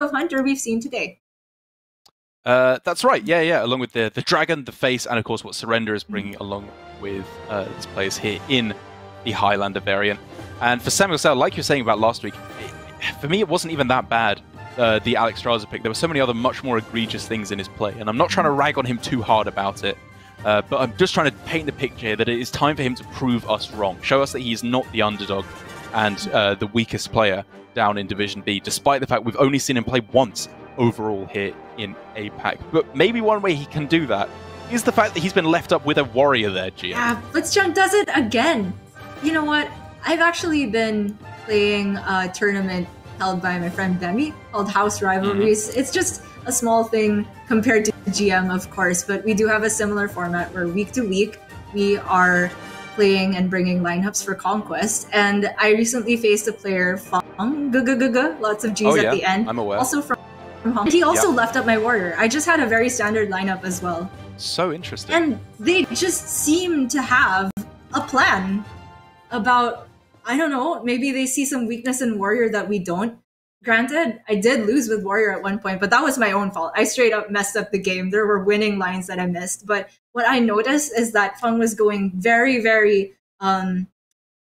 of Hunter we've seen today. Uh, that's right. Yeah, yeah. Along with the the dragon, the face, and of course what Surrender is bringing mm-hmm. along with uh, his players here in the Highlander variant. And for Samuel Tsao, like you were saying about last week, it, for me it wasn't even that bad. Uh, the Alexstrasza pick. There were so many other much more egregious things in his play, and I'm not trying to rag on him too hard about it. Uh, but I'm just trying to paint the picture here that it is time for him to prove us wrong. Show us that he is not the underdog and uh, the weakest player down in Division B, despite the fact we've only seen him play once overall here in APAC. But maybe one way he can do that is the fact that he's been left up with a warrior there, Gia. Yeah, Blitzchung does it again. You know what? I've actually been playing a tournament held by my friend Demi called House Rivalries. Mm-hmm. It's just a small thing compared to GM, of course, but we do have a similar format where week to week we are playing and bringing lineups for Conquest. And I recently faced a player, Fong, lots of G's oh, yeah. at the end. I'm aware. Also from, from Hong He also left up my warrior. I just had a very standard lineup as well. So interesting. And they just seem to have a plan about, I don't know, maybe they see some weakness in warrior that we don't. Granted, I did lose with Warrior at one point, but that was my own fault. I straight up messed up the game. There were winning lines that I missed. But what I noticed is that Feng was going very, very um,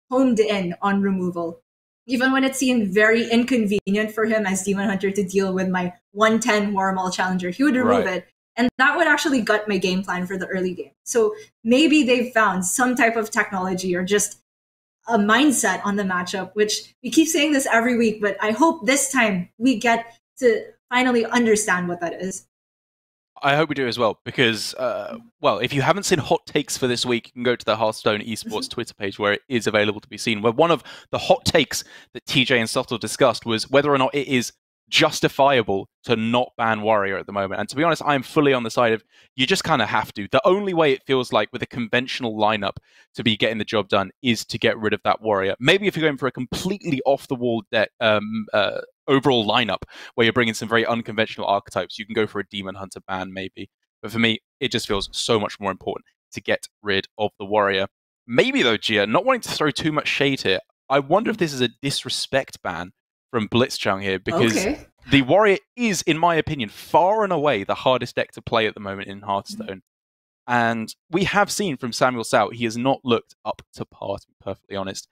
homed in on removal. Even when it seemed very inconvenient for him as Demon Hunter to deal with my 110 Warmaul Challenger, he would remove right. it. And that would actually gut my game plan for the early game. So maybe they've found some type of technology or just a mindset on the matchup, which we keep saying this every week, but I hope this time we get to finally understand what that is. I hope we do as well, because, uh, well, if you haven't seen hot takes for this week, you can go to the Hearthstone Esports Twitter page where it is available to be seen. Where one of the hot takes that TJ and Sottle discussed was whether or not it is justifiable to not ban Warrior at the moment. And to be honest, I'm fully on the side of you just kind of have to. The only way it feels like with a conventional lineup to be getting the job done is to get rid of that Warrior. Maybe if you're going for a completely off the wall de- um, uh, overall lineup where you're bringing some very unconventional archetypes, you can go for a Demon Hunter ban maybe. But for me, it just feels so much more important to get rid of the Warrior. Maybe though, Gia, not wanting to throw too much shade here, I wonder if this is a disrespect ban from Blitzchung here because okay. the Warrior is, in my opinion, far and away the hardest deck to play at the moment in Hearthstone. Mm-hmm. And we have seen from Samuel Tsao, he has not looked up to par, to be perfectly honest.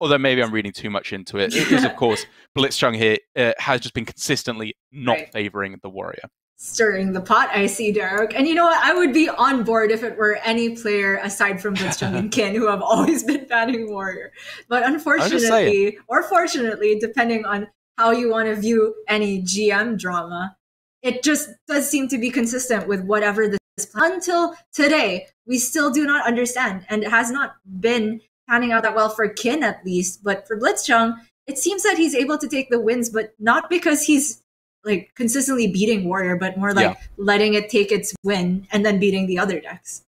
Although maybe I'm reading too much into it. It is, of course, Blitzchung here uh, has just been consistently not right. favoring the Warrior. Stirring the pot, I see, Derek. And you know what? I would be on board if it were any player aside from Blitzchung and Kin who have always been banning Warrior. But unfortunately, or fortunately, depending on how you want to view any GM drama, it just does seem to be consistent with whatever this until today we still do not understand and it has not been panning out that well for kin at least but for blitzchung it seems that he's able to take the wins but not because he's like consistently beating warrior but more like yeah. letting it take its win and then beating the other decks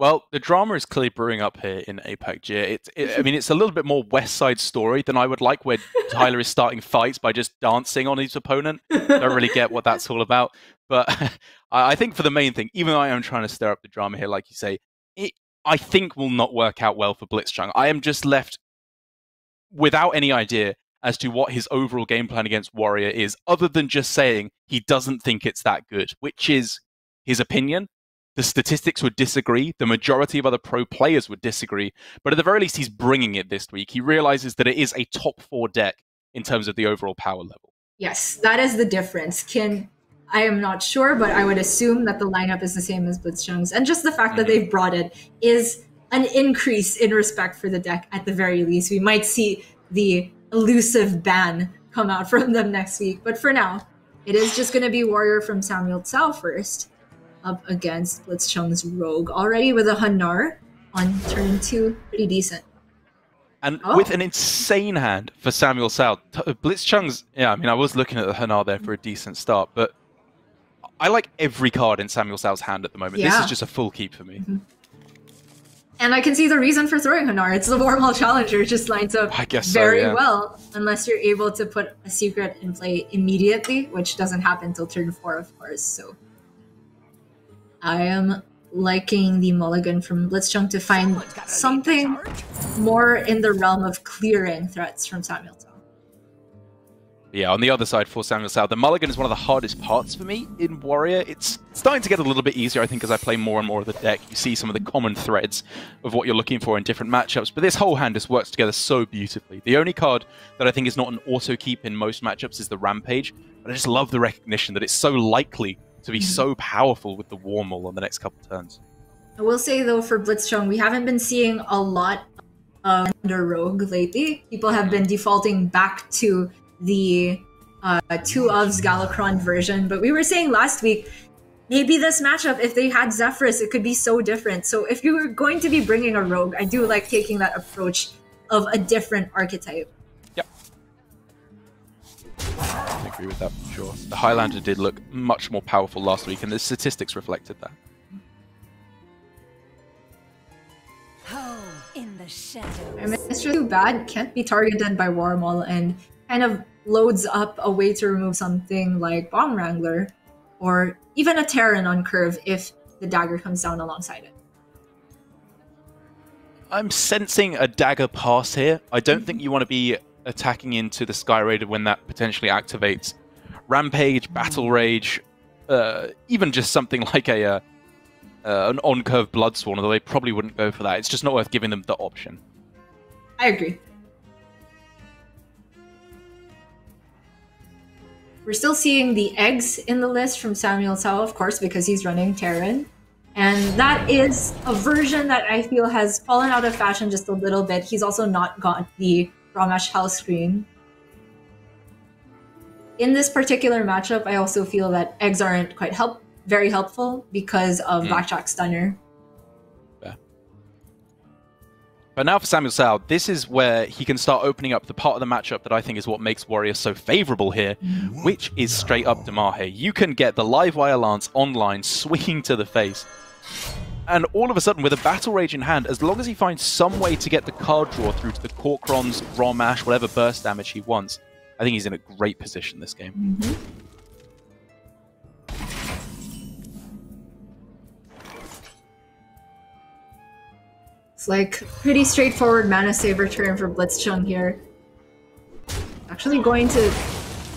well, the drama is clearly brewing up here in APAC G. It's, it, I mean, it's a little bit more West Side Story than I would like, where Tyler is starting fights by just dancing on his opponent. I Don't really get what that's all about. But I think for the main thing, even though I am trying to stir up the drama here, like you say, it, I think will not work out well for Blitzchung. I am just left without any idea as to what his overall game plan against Warrior is, other than just saying he doesn't think it's that good, which is his opinion. The statistics would disagree. The majority of other pro players would disagree. But at the very least, he's bringing it this week. He realizes that it is a top four deck in terms of the overall power level. Yes, that is the difference. Can I am not sure, but I would assume that the lineup is the same as Blitzchung's. And just the fact mm-hmm. that they've brought it is an increase in respect for the deck at the very least. We might see the elusive ban come out from them next week. But for now, it is just going to be Warrior from Samuel Tsao first up against Blitzchung's Rogue. Already with a Hanar on turn two, pretty decent. And oh. with an insane hand for Samuel Tsao. Blitzchung's, yeah, I mean, I was looking at the Hanar there for a decent start, but I like every card in Samuel Tsao's hand at the moment. Yeah. This is just a full keep for me. Mm-hmm. And I can see the reason for throwing Hanar. It's the Warmaul Challenger. It just lines up very so, yeah. well, unless you're able to put a secret in play immediately, which doesn't happen until turn four, of course. So I am liking the mulligan from Blitzchung to find something more in the realm of clearing threats from Samuel Yeah, on the other side for Samuel Tsao, the mulligan is one of the hardest parts for me in Warrior. It's starting to get a little bit easier, I think, as I play more and more of the deck. You see some of the common threads of what you're looking for in different matchups, but this whole hand just works together so beautifully. The only card that I think is not an auto keep in most matchups is the Rampage, but I just love the recognition that it's so likely to be mm-hmm. so powerful with the Warmaul on the next couple turns. I will say though, for Blitzchung, we haven't been seeing a lot of under Rogue lately. People have been defaulting back to the uh, two ofs Galakrond version. But we were saying last week, maybe this matchup, if they had Zephrys, it could be so different. So if you were going to be bringing a rogue, I do like taking that approach of a different archetype. Yep. I agree with that for sure. The Highlander did look much more powerful last week, and the statistics reflected that. in the shadows. I mean, it's too bad can't be targeted by Warmaul and kind of loads up a way to remove something like Bomb Wrangler or even a Terran on curve if the dagger comes down alongside it. I'm sensing a dagger pass here. I don't think you want to be attacking into the Sky Raider when that potentially activates. Rampage, Battle Rage, uh, even just something like a uh, uh, an on-curve Bloodsworn, although they probably wouldn't go for that. It's just not worth giving them the option. I agree. We're still seeing the eggs in the list from Samuel Tsao, of course, because he's running Terran. And that is a version that I feel has fallen out of fashion just a little bit. He's also not got the Grommash Hellscream. In this particular matchup, I also feel that eggs aren't quite help very helpful because of mm. Blackjack Stunner. But now for Samuel Tsao, this is where he can start opening up the part of the matchup that I think is what makes Warrior so favorable here, which is straight up Demahe. You can get the live wire lance online swinging to the face. And all of a sudden, with a Battle Rage in hand, as long as he finds some way to get the card draw through to the Korkrons, Grommash, whatever burst damage he wants, I think he's in a great position this game. Mm -hmm. It's like pretty straightforward mana saver turn for Blitzchung here. Actually going to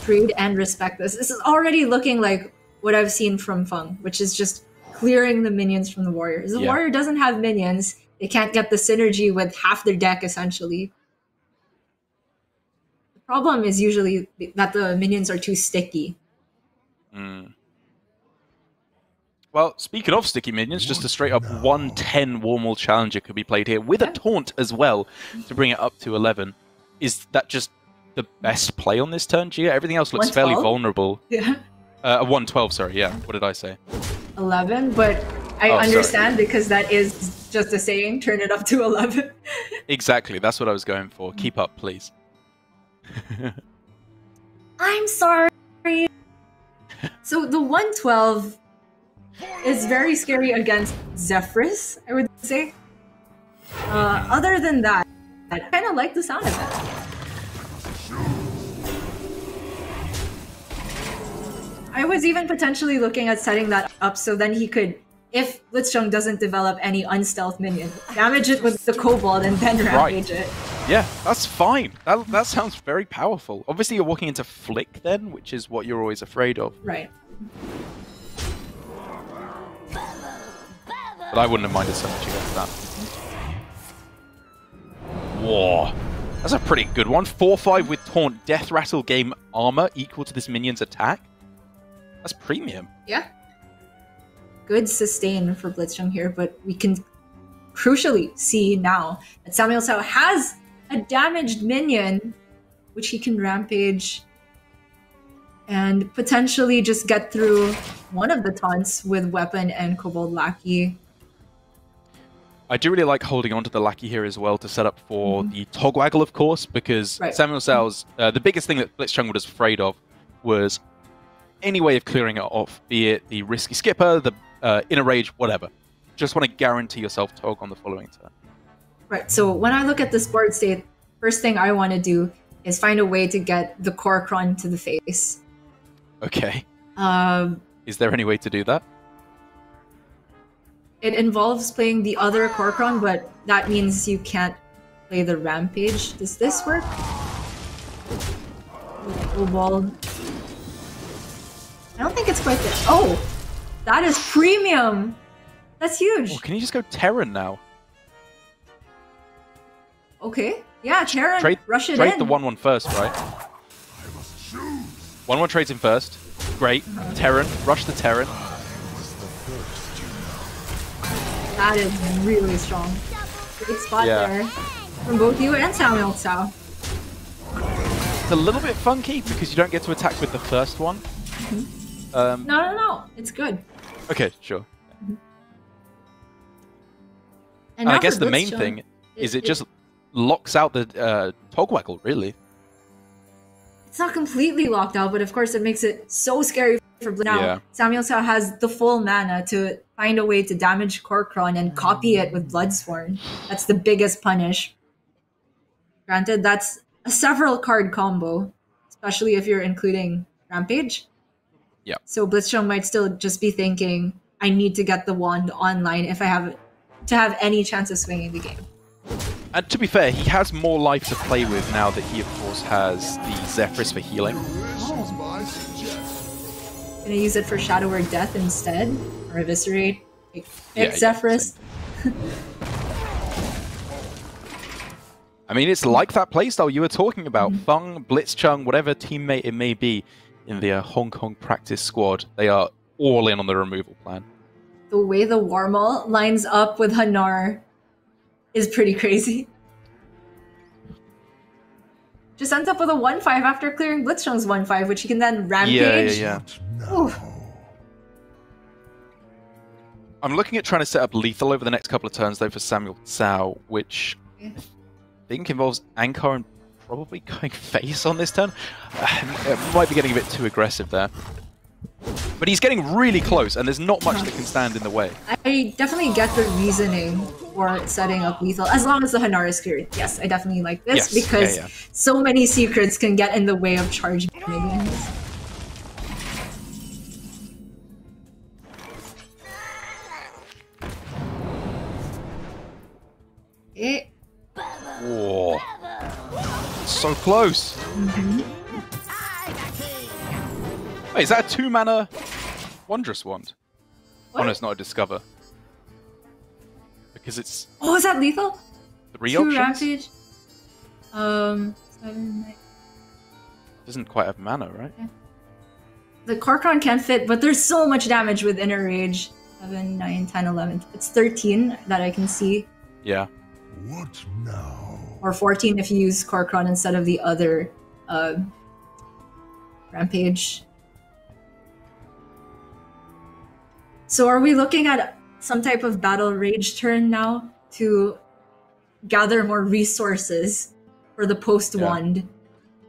trade and respect this. This is already looking like what I've seen from Fung, which is just clearing the minions from the warriors. The yeah. warrior doesn't have minions. They can't get the synergy with half their deck essentially. The problem is usually that the minions are too sticky. Mm. Well, speaking of sticky minions, just a straight up 110 Warmaul Challenger could be played here with a taunt as well to bring it up to 11. Is that just the best play on this turn, Gia? Everything else looks fairly vulnerable. Yeah. Uh, 112, sorry, yeah. What did I say? 11, but I oh, understand sorry. because that is just a saying, turn it up to 11. exactly, that's what I was going for. Keep up, please. I'm sorry. So the 112 is very scary against Zephrys, I would say. Uh, other than that, I kind of like the sound of it. I was even potentially looking at setting that up so then he could, if Blitzchung doesn't develop any unstealth minion, damage it with the Kobold and then rampage right. it. Yeah, that's fine. That, that sounds very powerful. Obviously, you're walking into Flik then, which is what you're always afraid of. Right. But I wouldn't have minded so much against that. Whoa. That's a pretty good one. 4-5 with Taunt, Death Rattle game armor equal to this minion's attack. That's premium. Yeah. Good sustain for Blitzchung here, but we can crucially see now that Samuel Tsao has a damaged minion, which he can rampage and potentially just get through one of the taunts with weapon and Kobold Lackey. I do really like holding on to the lackey here as well to set up for mm-hmm. the Togwaggle, of course, because right. Samuel Tsao's uh, the biggest thing that Blitzchung was afraid of was any way of clearing it off, be it the risky skipper, the uh, inner rage, whatever. Just want to guarantee yourself Tog on the following turn. Right. So when I look at this board state, first thing I want to do is find a way to get the Korkron to the face. Okay. Um, is there any way to do that? It involves playing the other Korkron, but that means you can't play the Rampage. Does this work? Kobold. I don't think it's quite there. Oh! That is premium! That's huge! Oh, can you just go Terran now? Okay. Yeah, Terran, Trade, rush it trade in. the 1 1 first, right? 1 1 trades in first. Great. Uh-huh. Terran, rush the Terran. That is really strong. Great spot Yeah. there. From both you and Samuel Tsao. It's a little bit funky because you don't get to attack with the first one. Um, No, no, no. It's good. okay, sure. And, And I guess the main thing is it just locks out the uh, Togwaggle, really. It's not completely locked out, but of course it makes it so scary for Blitz. Now, Yeah. Samuel Tsao has the full mana to find a way to damage Korkron and copy it with mm. Bloodsworn. That's the biggest punish. Granted, that's a several card combo, especially if you're including Rampage. Yeah. So Blitzchung might still just be thinking, I need to get the wand online if I have to have any chance of swinging the game. And to be fair, he has more life to play with now that he, of course, has the Zephrys for healing. Gonna use it for Shadow or Death instead, or Eviscerate. Pick, Yeah, Zephrys. I mean, it's like that playstyle you were talking about. Mm-hmm. Fung, Blitzchung, whatever teammate it may be in the uh, Hong Kong practice squad, they are all in on the removal plan. the way the Warmaul lines up with Hanar is pretty crazy. Just ends up with a 1 5 after clearing Blitzchung's 1 5, which he can then rampage. Yeah, yeah, yeah. I'm looking at trying to set up lethal over the next couple of turns, though, for Samuel Tsao, which I think involves Ancharrr and probably going face on this turn. Uh, it might be getting a bit too aggressive there. But he's getting really close, and there's not much that can stand in the way. I definitely get the reasoning for setting up lethal, as long as the Hanar is cleared. Yes, I definitely like this Yes, because yeah. so many secrets can get in the way of charging minions. Okay. Whoa. So close. Wait, is that a two mana Wondrous Wand? Oh, no, it's not a Discover. Because it's Oh, is that lethal? three Two options. rampage. Um, seven, nine. Doesn't quite have mana, right? The Korkron can fit, but there's so much damage with Inner Rage. 7, 9, 10, 11. It's 13 that I can see. Yeah. What now? Or 14 if you use Korkron instead of the other uh, Rampage. So are we looking at some type of Battle Rage turn now to gather more resources for the post-wand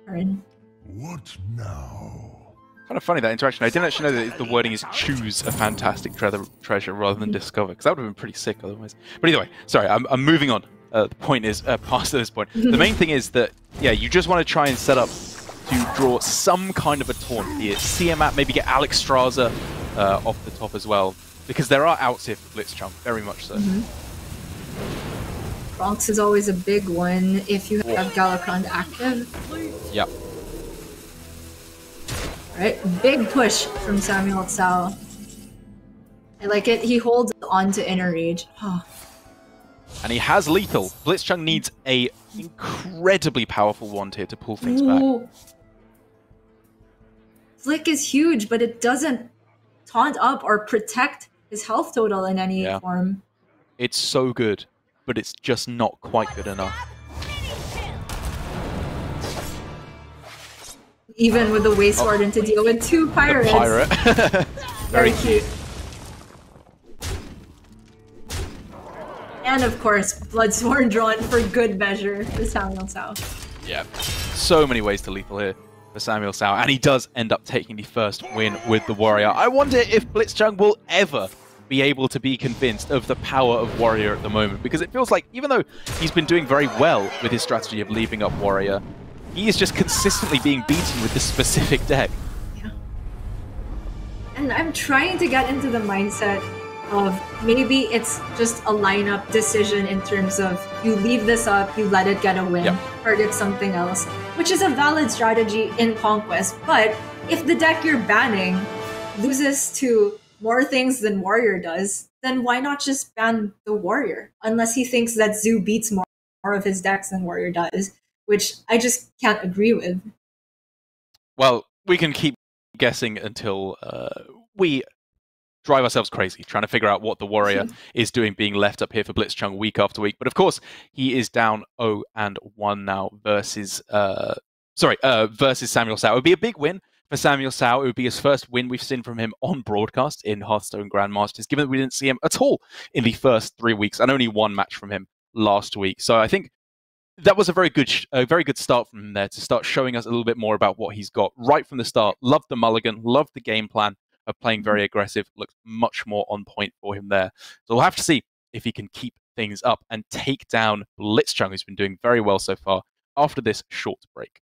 turn? What now? Kind of funny that interaction. I didn't actually know that the wording is choose a fantastic tre- treasure rather than discover, because that would have been pretty sick otherwise. But either way, sorry, I'm, I'm moving on. Uh, the point is, uh, past this point, the main thing is that, yeah, you just want to try and set up to draw some kind of a taunt, be it Siamat, maybe get Alexstrasza uh, off the top as well, because there are outs here for Blitzchung, very much so. Bronx is always a big one if you have Galakrond active. Yeah. Right, big push from Samuel Tsao. I like it. He holds on to Inner Rage. Oh, And he has lethal. Blitzchung needs a incredibly powerful wand here to pull things back. Flik is huge, but it doesn't taunt up or protect his health total in any Yeah. form. It's so good, but it's just not quite good enough. Even with the Waste oh. Warden to deal with two pirates. The pirate. Very Very cute. And of course, Bloodsworn drawn for good measure for Samuel Tsao. Yeah. So many ways to lethal here for Samuel Tsao, and he does end up taking the first win with the Warrior. I wonder if Blitzchung will ever be able to be convinced of the power of Warrior at the moment, because it feels like even though he's been doing very well with his strategy of leaving up Warrior, he is just consistently being beaten with this specific deck. Yeah. And I'm trying to get into the mindset of maybe it's just a lineup decision in terms of you leave this up, you let it get a win, Yep. target something else. which is a valid strategy in Conquest. But if the deck you're banning loses to more things than Warrior does, then why not just ban the Warrior? Unless he thinks that Zoo beats more, more of his decks than Warrior does, which I just can't agree with. Well, we can keep guessing until uh, we drive ourselves crazy trying to figure out what the warrior is doing being left up here for blitzchung week after week but of course he is down 0 and 1 now versus uh sorry uh versus samuel Tsao. it would be a big win for samuel Tsao. it would be his first win we've seen from him on broadcast in hearthstone grandmasters given that we didn't see him at all in the first three weeks and only one match from him last week so i think that was a very good, sh- a very good start from him there to start showing us a little bit more about what he's got right from the start. Loved the mulligan, loved the game plan of playing mm-hmm. very aggressive. Looks much more on point for him there. So we'll have to see if he can keep things up and take down Blitzchung, who's been doing very well so far after this short break.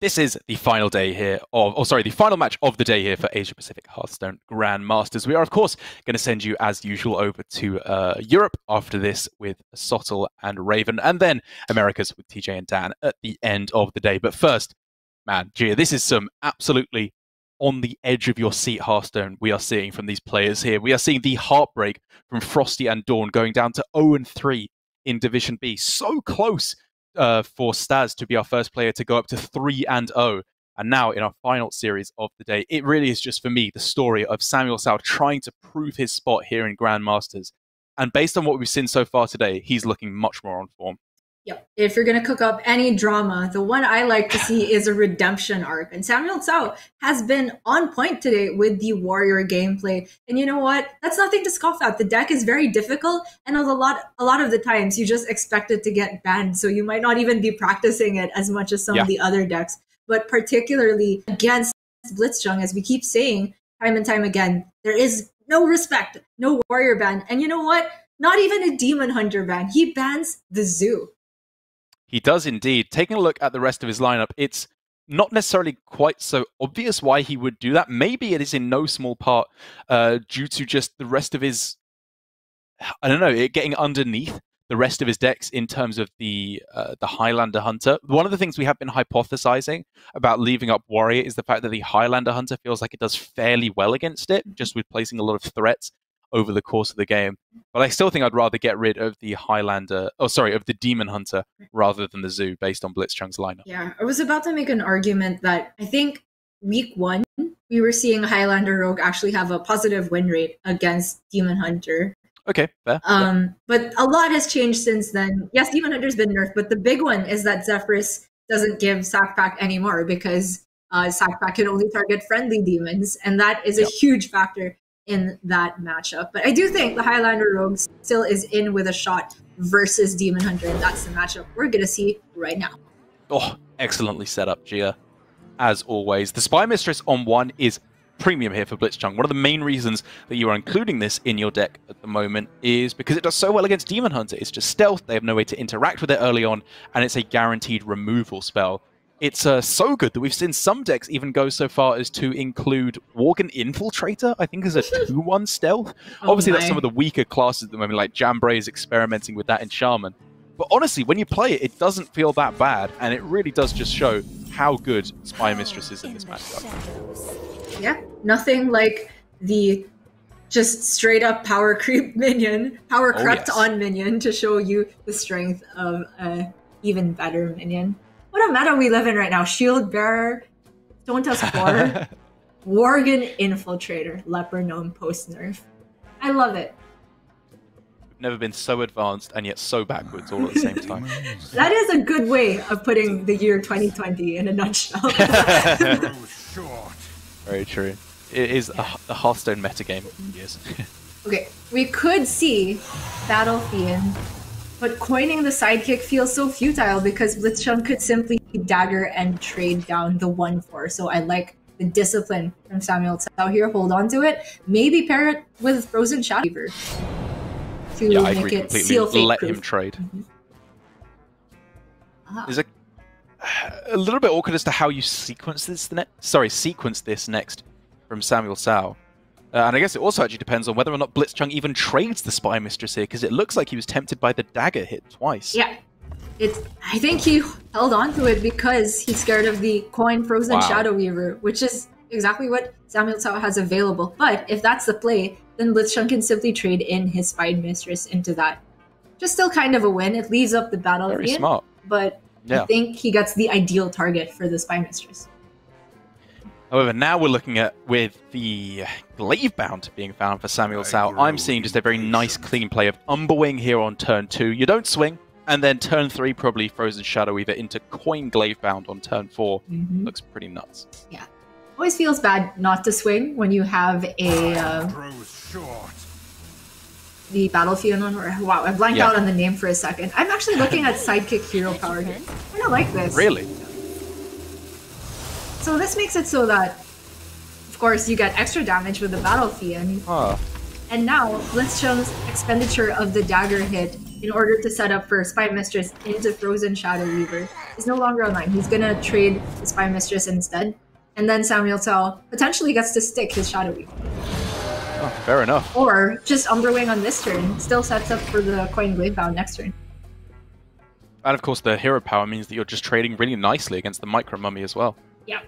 This is the final day here of, or sorry, the final match of the day here for Asia Pacific Hearthstone Grandmasters. We are, of course, going to send you, as usual, over to uh, Europe after this with Sottle and Raven, and then Americas with TJ and Dan at the end of the day. But first, man, Gia, this is some absolutely on the edge of your seat Hearthstone we are seeing from these players here. We are seeing the heartbreak from Frosty and Dawn going down to 0 and 3 in Division B. So close uh, for Staz to be our first player to go up to 3 and 0. And now in our final series of the day, it really is just for me the story of Samuel Tsao trying to prove his spot here in Grandmasters. And based on what we've seen so far today, he's looking much more on form. Yep. If you're gonna cook up any drama, the one I like to see is a redemption arc. And Samuel Tsao has been on point today with the warrior gameplay. And you know what? That's nothing to scoff at. The deck is very difficult, and a lot a lot of the times you just expect it to get banned. So you might not even be practicing it as much as some Yeah. of the other decks. But particularly against Blitzchung, as we keep saying time and time again, there is no respect, no warrior ban. And you know what? Not even a demon hunter ban. He bans the zoo. He does indeed. Taking a look at the rest of his lineup, it's not necessarily quite so obvious why he would do that. Maybe it is in no small part uh, due to just the rest of his, I don't know, it getting underneath the rest of his decks in terms of the uh, the Highlander Hunter. One of the things we have been hypothesizing about leaving up Warrior is the fact that the Highlander Hunter feels like it does fairly well against it, just with placing a lot of threats over the course of the game. But I still think I'd rather get rid of the Highlander, oh sorry, of the Demon Hunter rather than the Zoo based on Blitzchung's lineup. Yeah, I was about to make an argument that I think week one, we were seeing Highlander Rogue actually have a positive win rate against Demon Hunter. Okay, fair. Um, But a lot has changed since then. Yes, Demon Hunter's been nerfed, but the big one is that Zephrys doesn't give Sackpack anymore because uh, Sackpack can only target friendly demons, and that is a huge factor in that matchup. But I do think the Highlander Rogue still is in with a shot versus Demon Hunter, and that's the matchup we're going to see right now. Oh, excellently set up, Gia. As always, the Spy Mistress on one is premium here for Blitzchung. One of the main reasons that you are including this in your deck at the moment is because it does so well against Demon Hunter. It's just stealth, they have no way to interact with it early on, and it's a guaranteed removal spell. It's uh, so good that we've seen some decks even go so far as to include Worgen Infiltrator, I think, as a 2 1 stealth. Oh Obviously, that's some of the weaker classes at the moment, like Jambre is experimenting with that in Shaman. But honestly, when you play it, it doesn't feel that bad, and it really does just show how good Spy Mistress is in this matchup. Yeah, nothing like the just straight up power creep minion, power Oh, crept yes. on minion to show you the strength of a even better minion. What a meta we live in right now. Shield bearer, Stone Tusk Boar, Worgen Infiltrator, Leper Gnome post nerf. I love it. We've never been so advanced and yet so backwards all at the same time. That is a good way of putting the year 2020 in a nutshell. Throw short. Very true. It is a, a Hearthstone metagame. Yes. Okay, we could see Battle Fiend, but coining the sidekick feels so futile because Blitzchung could simply dagger and trade down the 1 4. So I like the discipline from Samuel Tsao here. Hold on to it. Maybe pair it with Frozen Shadow Weaver to yeah, I make agree it seal completely. Let proof. him trade. Ah. There's a a little bit awkward as to how you sequence this. Ne- sorry, sequence this next from Samuel Tsao. Uh, and I guess it also actually depends on whether or not Blitzchung even trades the Spy Mistress here, because it looks like he was tempted by the dagger hit twice. Yeah. It's, I think he held on to it because he's scared of the coin frozen Wow. shadow weaver, which is exactly what Samuel Tsao has available. But if that's the play, then Blitzchung can simply trade in his spy mistress into that. Just still kind of a win. It leaves up the battle Very smart. but Yeah. I think he gets the ideal target for the spy mistress. However, now we're looking at with the glaive bound being found for Samuel I Sao. I'm seeing just a very nice clean play of Umberwing here on turn two. You don't swing, and then turn three probably Frozen Shadow Weaver into Coin Glaive Bound on turn 4 Mhm. Looks pretty nuts. Yeah. Always feels bad not to swing when you have a uh, short. the battlefield one. Or wow, I blanked Yeah. out on the name for a second. I'm actually looking at sidekick hero power here. I don't like this. Really? So this makes it so that, of course, you get extra damage with the battle fiend, Ah, and now Blitzchung's expenditure of the dagger hit in order to set up for Spy Mistress into Frozen Shadow Weaver is no longer online. He's gonna trade the Spy Mistress instead, and then Samuel Tsao potentially gets to stick his Shadow Weaver, oh, fair enough. or just Umberwing on this turn, still sets up for the Coin Glaive Bound next turn. And of course, the hero power means that you're just trading really nicely against the Micro Mummy as well. Yeah.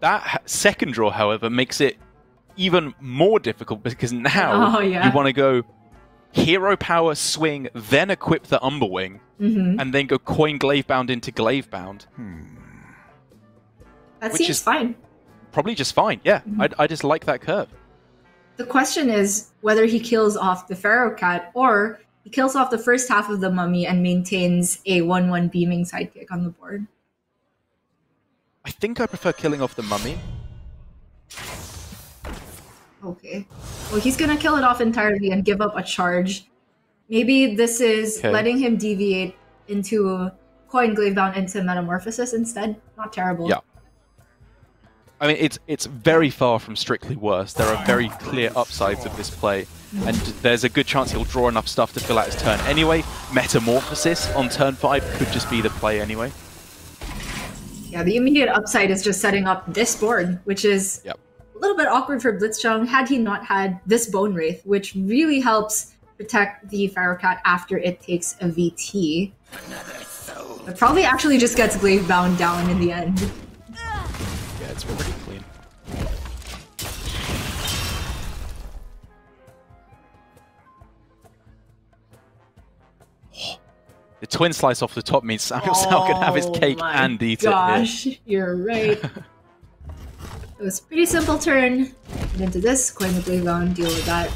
That second draw, however, makes it even more difficult because now Oh, yeah. you want to go hero power swing, then equip the Umberwing, hmm and then go coin glaive bound into glaive bound. That Which seems is- fine. Probably just fine. Yeah, Mm-hmm. I, I just like that curve. The question is whether he kills off the Pharaoh Cat or He kills off the first half of the mummy and maintains a 1 1 beaming sidekick on the board. I think I prefer killing off the mummy. Okay. Well, he's gonna kill it off entirely and give up a charge. Maybe this is Okay. letting him deviate into coin glaive glavebound into metamorphosis instead. Not terrible. Yeah. I mean, it's it's very far from strictly worse. There are very clear upsides of this play, and there's a good chance he'll draw enough stuff to fill out his turn anyway. Metamorphosis on turn five could just be the play anyway. Yeah, the immediate upside is just setting up this board, which is Yep. a little bit awkward for Blitzchung had he not had this Bone Wraith, which really helps protect the Pharaoh Cat after it takes a VT. It probably actually just gets Glaive Bound down in the end. Yeah, it's pretty The twin slice off the top means Samuel Tsao can have his Oh cake and eat it. Gosh, you're right. it was a pretty simple turn. Into this, coin the Glaive Bound, deal with that.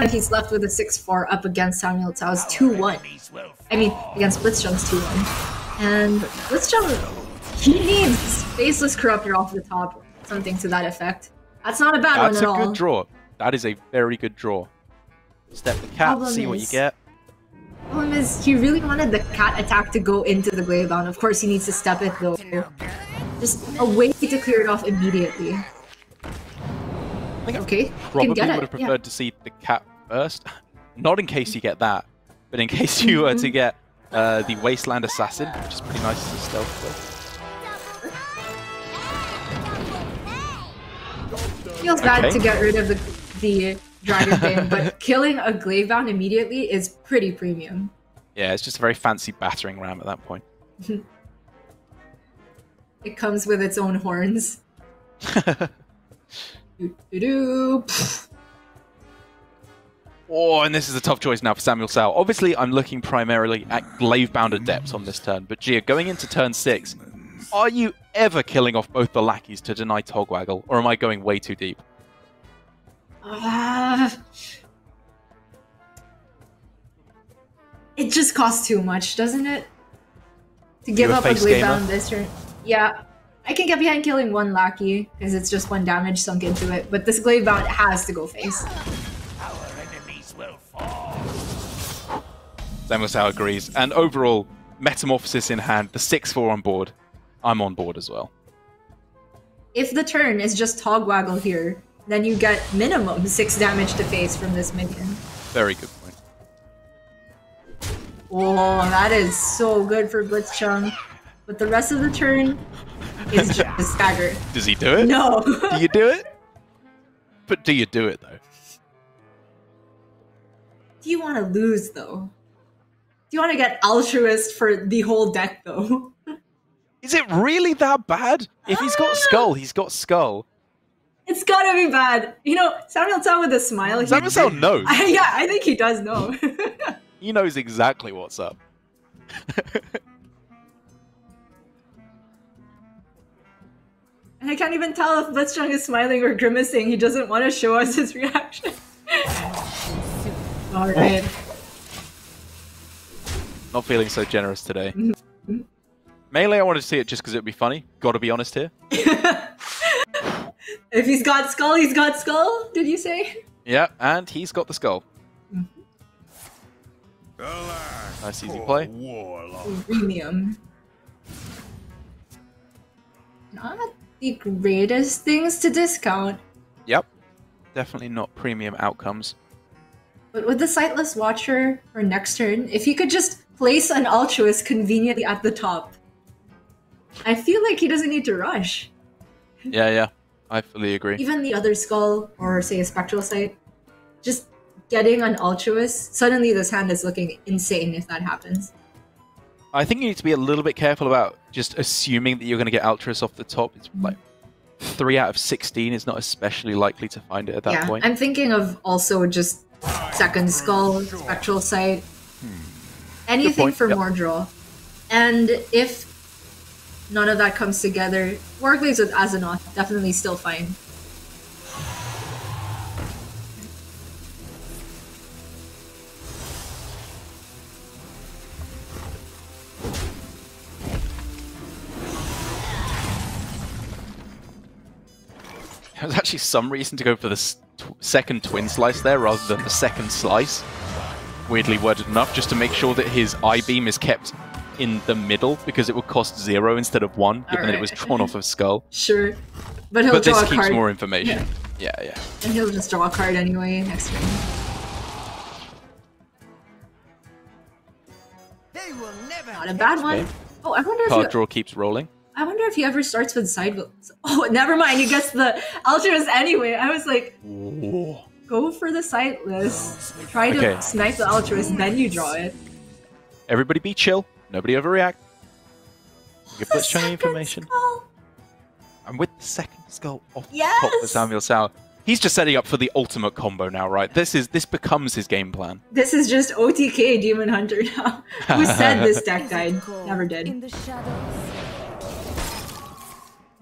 And he's left with a 6-4 up against Samuel Tsao's 2-1. I mean, against Blitzchung's 2-1. And Blitzchung, he needs Faceless Corruptor off the top, something to that effect. That's not a bad That's one at all. That's a good draw. That is a very good draw. Step the cat, Problem see what you get. Problem is, he really wanted the cat attack to go into the Bound. Of course, he needs to step it though. Just a way to clear it off immediately. I think Okay, you probably get would have yeah. preferred to see the cat first. Not in case you get that, but in case you were Mm-hmm. to get uh, the Wasteland Assassin, which is pretty nice as a stealth play. Feels bad to get rid of the the Dragon Bane, but killing a Glaive Bound immediately is pretty premium. Yeah, it's just a very fancy battering ram at that point. It comes with its own horns. Doo-doo-doo. Pfft. Oh, and this is a tough choice now for Samuel Tsao. Obviously, I'm looking primarily at Glaive Bound Adept on this turn, but Gia, going into turn six, are you ever killing off both the lackeys to deny Togwaggle, or am I going way too deep? Ah. it just costs too much, doesn't it? To give up a gamer? This turn. Yeah. I can get behind killing one Lackey, because it's just one damage sunk into it, but this Glaive has to go face. Tsao agrees. And overall, Metamorphosis in hand, the 6-4 on board. I'm on board as well. If the turn is just Togwaggle here, then you get minimum 6 damage to face from this minion. Very good point. Oh, that is so good for Blitzchung. But the rest of the turn is just a stagger. Does he do it? No. Do you do it? But do you do it, though? Do you want to lose though? Do you want to get altruist for the whole deck though? Is it really that bad? If he's got ah! Skull, he's got Skull. It's gotta be bad. You know, Samuel Tsao with a smile. Samuel Tsao knows. yeah, I think he does know. He knows exactly what's up. and I can't even tell if Blitzchung is smiling or grimacing. He doesn't want to show us his reaction. All right. Not feeling so generous today. Mm-hmm. Melee, I wanted to see it just because it would be funny. Gotta be honest here. If he's got skull, he's got skull. Did you say? Yeah, and he's got the skull. Alas, Nice easy play. Premium. Not the greatest things to discount. Yep. Definitely not premium outcomes. But with the Sightless Watcher for next turn, if he could just place an Altruist conveniently at the top, I feel like he doesn't need to rush. Yeah, yeah. I fully agree. Even the other Skull, or say a Spectral Sight, just getting an Altruist, suddenly this hand is looking insane if that happens. I think you need to be a little bit careful about just assuming that you're going to get Ultras off the top. It's like 3 out of 16 is not especially likely to find it at that yeah, point. I'm thinking of also just Second Skull, Spectral Sight, anything Hmm. point, for yep. more draw. And if none of that comes together. Warglaives with Azzinoth, definitely still fine. There's actually some reason to go for the second twin slice there rather than the second slice. Weirdly worded enough, just to make sure that his Eye Beam is kept in the middle because it would cost zero instead of one, given that it was drawn off of skull. Sure. But he'll But draw this keeps more information. Yeah, yeah. And he'll just draw a card anyway next turn. They will never Not a bad one. Okay. Oh, I wonder if Card he, draw keeps rolling. I wonder if he ever starts with side. Oh, never mind. He gets the altruist anyway. I was like, go for the sightless. Try to Okay. snipe the altruist, then you draw it. Everybody be chill. Nobody overreact. Give The Blitzchung second information. skull. And with the second skull off the top Yes! for Samuel Tsao, he's just setting up for the ultimate combo now, right? This is this becomes his game plan. This is just OTK Demon Hunter now. Who said this deck died? Never In did. the shadows.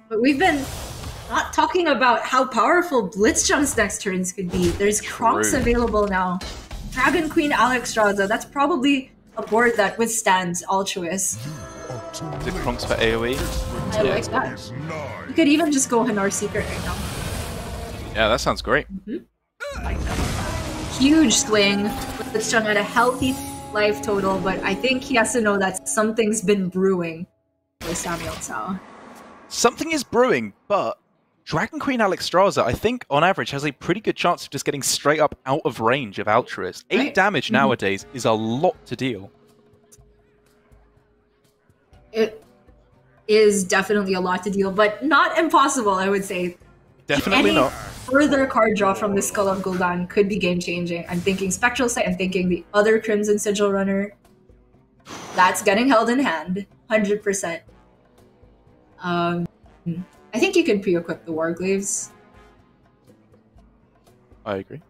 But we've been not talking about how powerful Blitzchung's next turns could be. There's Kronx available now. Dragon Queen Alex Alexstrasza. That's probably a board that withstands Altruist. The Kronx for AoE. I Yeah. like that. Is You could even just go Hanar Secret right now. Yeah, that sounds great. Mm-hmm. Huge swing. Let's Blitzchung at a healthy life total, but I think he has to know that something's been brewing for Samuel Tsao. Something is brewing, but Dragon Queen Alexstrasza, I think, on average, has a pretty good chance of just getting straight up out of range of Altruist. Eight Right. damage Mhm. nowadays is a lot to deal. It is definitely a lot to deal, but not impossible, I would say. Definitely Any not. Further card draw from the Skull of Gul'dan could be game changing. I'm thinking Spectral Sight, I'm thinking the other Crimson Sigil Runner. That's getting held in hand, 100%. Um, I think you can pre equip the Warglaives. I agree.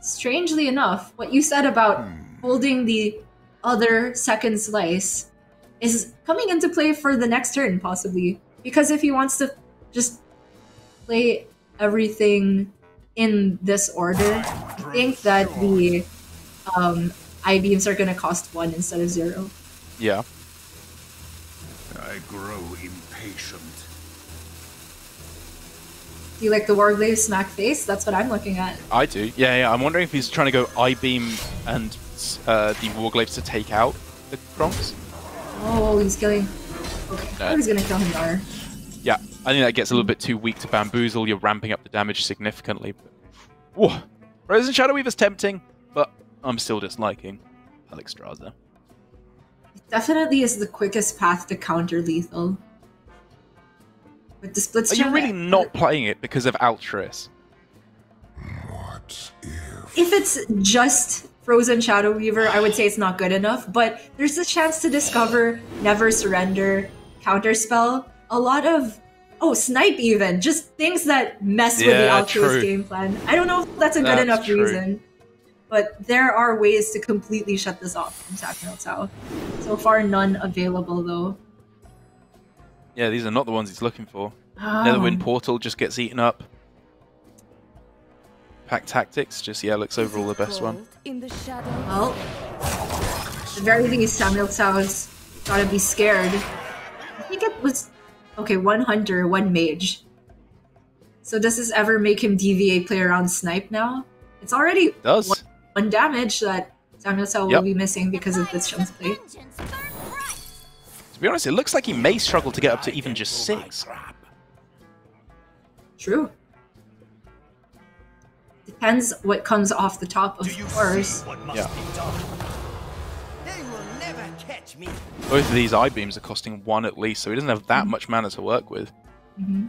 Strangely enough, what you said about holding the other second slice is coming into play for the next turn, possibly. Because if he wants to just play everything in this order, I think that the um, Eye Beams are going to cost one instead of zero. Yeah. I grow impatient. Do you like the Warglaive smack face? That's what I'm looking at. I do. Yeah, yeah. I'm wondering if he's trying to go Eye Beam and uh, the Warglaives to take out the Kronx. Oh, he's killing. Okay, I was going to kill him there. Yeah, I think that gets a little bit too weak to bamboozle. You're ramping up the damage significantly. Whoa. Frozen Shadow Weaver's tempting, but I'm still disliking Alexstrasza. Definitely is the quickest path to counter lethal. With the split Are you really not playing it because of Altruis? What if? If it's just Frozen Shadow Weaver, I would say it's not good enough, but there's a chance to discover Never Surrender, Counterspell, a lot of oh, snipe even, just things that mess with the Yeah, altruist game plan. I don't know if that's a good That's enough true. reason. But there are ways to completely shut this off from Samuel Tsao. So far none available though. Yeah, these are not the ones he's looking for. Oh. Netherwind Portal just gets eaten up. Pack Tactics, just yeah, looks overall the best one. Cold In the shadows. Well, at the very least, Samuel Tsao's gotta be scared. I think it was okay. One hunter, one mage. So does this ever make him DVA play around snipe now? It's already It does. one, one damage that Samuel Tsao will be missing because of this chunks play. To be honest, it looks like he may struggle to get up to even just six. True. Depends what comes off the top, of course. Yeah. They will never catch me. Both of these eye beams are costing one at least, so he doesn't have that much mana to work with. Mhm.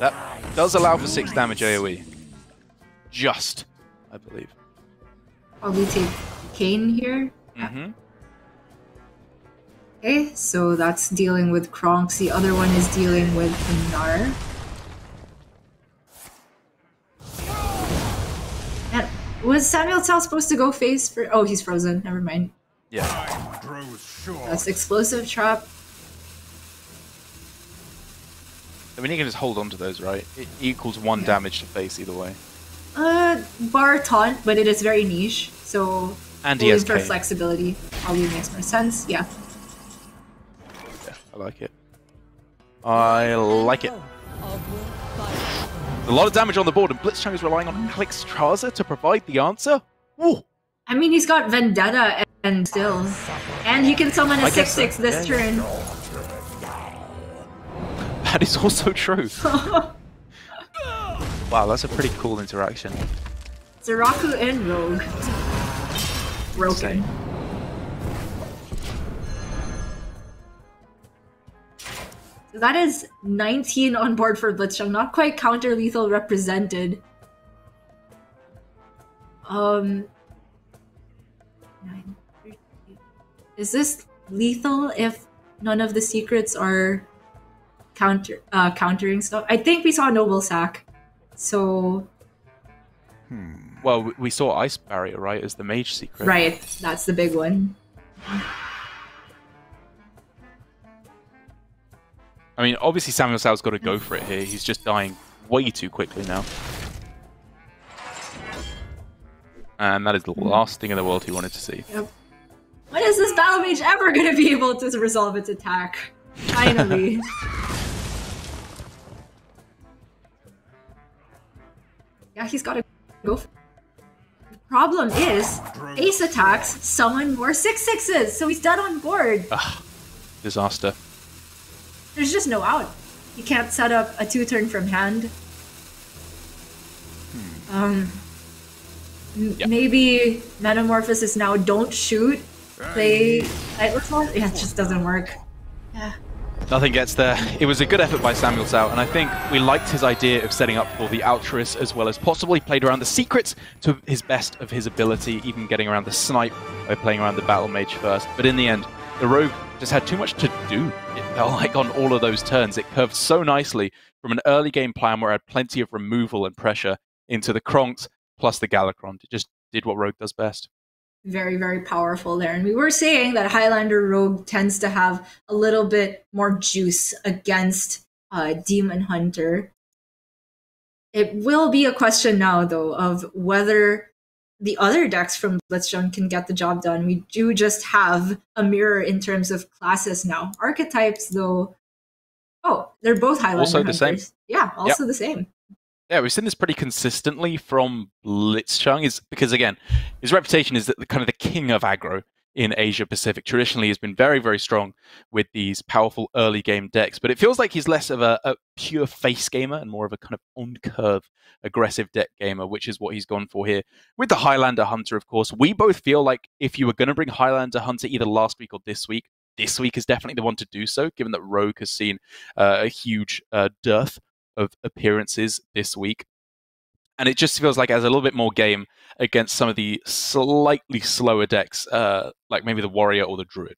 That does allow for six damage AoE. Just, I believe. Probably take Kane here. hmm Okay, so that's dealing with Kronx. The other one is dealing with Pinar. And was Samuel Tsao supposed to go face for? Oh, he's frozen. Never mind. Yeah. Time grows short. That's explosive trap. I mean, you can just hold on to those, right? It equals one damage to face either way. Uh, bar taunt, but it is very niche. So And he going has for K. flexibility probably makes more sense. Yeah. Yeah, I like it. I like it. A lot of damage on the board, and Blitzchung is relying on Alexstrasza to provide the answer. Woo! I mean, he's got Vendetta and still. And he can summon a 6 guess 6 so. this Yeah, turn. That is also true. wow, that's a pretty cool interaction. Zeraku and Rogue. Broken. Insane. So that is 19 on board for Blitzchung. Not quite counter lethal represented. Um. nine, Is this lethal if none of the secrets are counter uh, countering stuff? I think we saw Noble Sack. So Well, we- saw Ice Barrier, right, as the mage secret. right, that's the big one. I mean, obviously Samuel Tsao's got to go for it here. He's just dying way too quickly now. And that is the last thing in the world he wanted to see. Yep. When is this battle mage ever going to be able to resolve its attack? Finally. yeah, he's got to go. For the problem is, ace attacks summon more six sixes, so he's dead on board. Disaster. There's just no out. He can't set up a two turn from hand. Um, m- Yeah. maybe Metamorphosis now don't shoot. Play Lightless one? Yeah, it just doesn't work. Yeah. Nothing gets there. It was a good effort by Samuel Tsao, and I think we liked his idea of setting up for the Altruist as well as possible. He played around the secrets to his best of his ability, even getting around the snipe by playing around the Battle Mage first. But in the end, the Rogue just had too much to do. It felt like on all of those turns. It curved so nicely from an early game plan where I had plenty of removal and pressure into the Kronx plus the Galakrond. It just did what Rogue does best. Very, very powerful there. And we were saying that Highlander Rogue tends to have a little bit more juice against uh, Demon Hunter. It will be a question now, though, of whether the other decks from Blitzchung can get the job done. We do just have a mirror in terms of classes now. Archetypes, though, oh, they're both Highlander Also the same. Yeah, also the same. Yeah, we've seen this pretty consistently from Blitzchung, is because again, his reputation is that the kind of the king of aggro in Asia Pacific. Traditionally, has been very, very strong with these powerful early game decks. But it feels like he's less of a, a pure face gamer and more of a kind of on curve aggressive deck gamer, which is what he's gone for here with the Highlander Hunter. Of course, we both feel like if you were going to bring Highlander Hunter either last week or this week. This week is definitely the one to do so, given that Rogue has seen uh, a huge uh, dearth of appearances this week. And it just feels like it has a little bit more game against some of the slightly slower decks, uh, like maybe the Warrior or the Druid.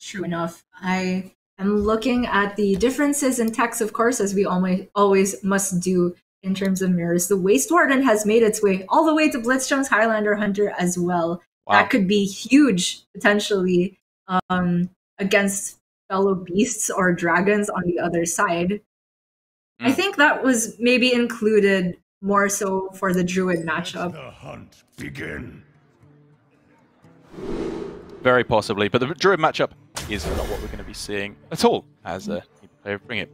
True enough. I am looking at the differences in text, of course, as we always always must do in terms of mirrors. The Waste Warden has made its way all the way to Blitzchung's Highlander Hunter as well. Wow. That could be huge potentially um, against fellow beasts or dragons on the other side. I Mm. think that was maybe included more so for the Druid matchup. The hunt begin. Very possibly, but the Druid matchup is not what we're going to be seeing at all as a player. Bring it.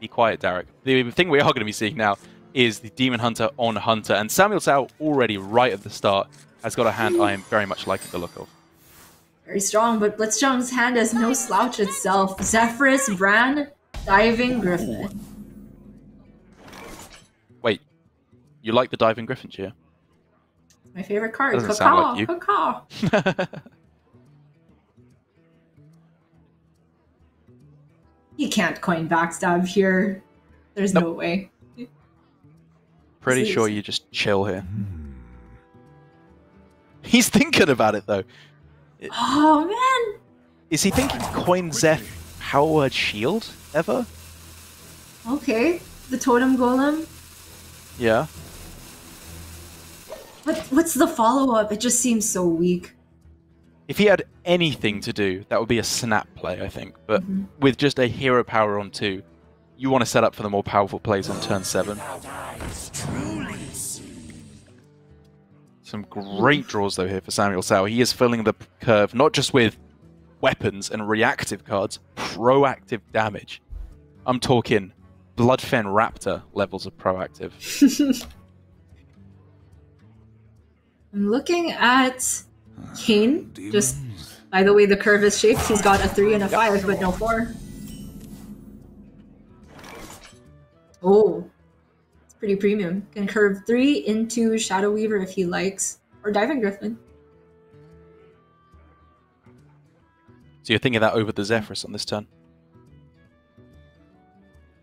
Be quiet, Derek. The thing we are going to be seeing now is the Demon Hunter on Hunter, and Samuel Tsao already right at the start has got a hand I am very much liking the look of. Very strong, but Blitzchung's hand has no slouch itself. Zephrys, Brann, Diving Griffin. You like the Diving Griffin cheer? My favorite card. Doesn't sound like you. He can't coin backstab here. There's no way. Pretty This sure you just chill here. He's thinking about it though. Oh man! Is he thinking coin Zeph Word Shield ever? Okay, the totem golem. Yeah. What what's the follow up? It just seems so weak. If he had anything to do, that would be a snap play, I think. But Mhm. with just a hero power on two, you want to set up for the more powerful plays on turn seven. Some great draws though here for Samuel Tsao. He is filling the curve not just with weapons and reactive cards proactive damage. I'm talking Bloodfen Raptor levels of proactive. I'm looking at Kane. Ah, Just by the way the curve is shaped, he's got a three and a five, but no four. Oh, it's pretty premium. Can curve three into Shadow Weaver if he likes, or Diving Griffin. So you're thinking that over the Zephrys on this turn?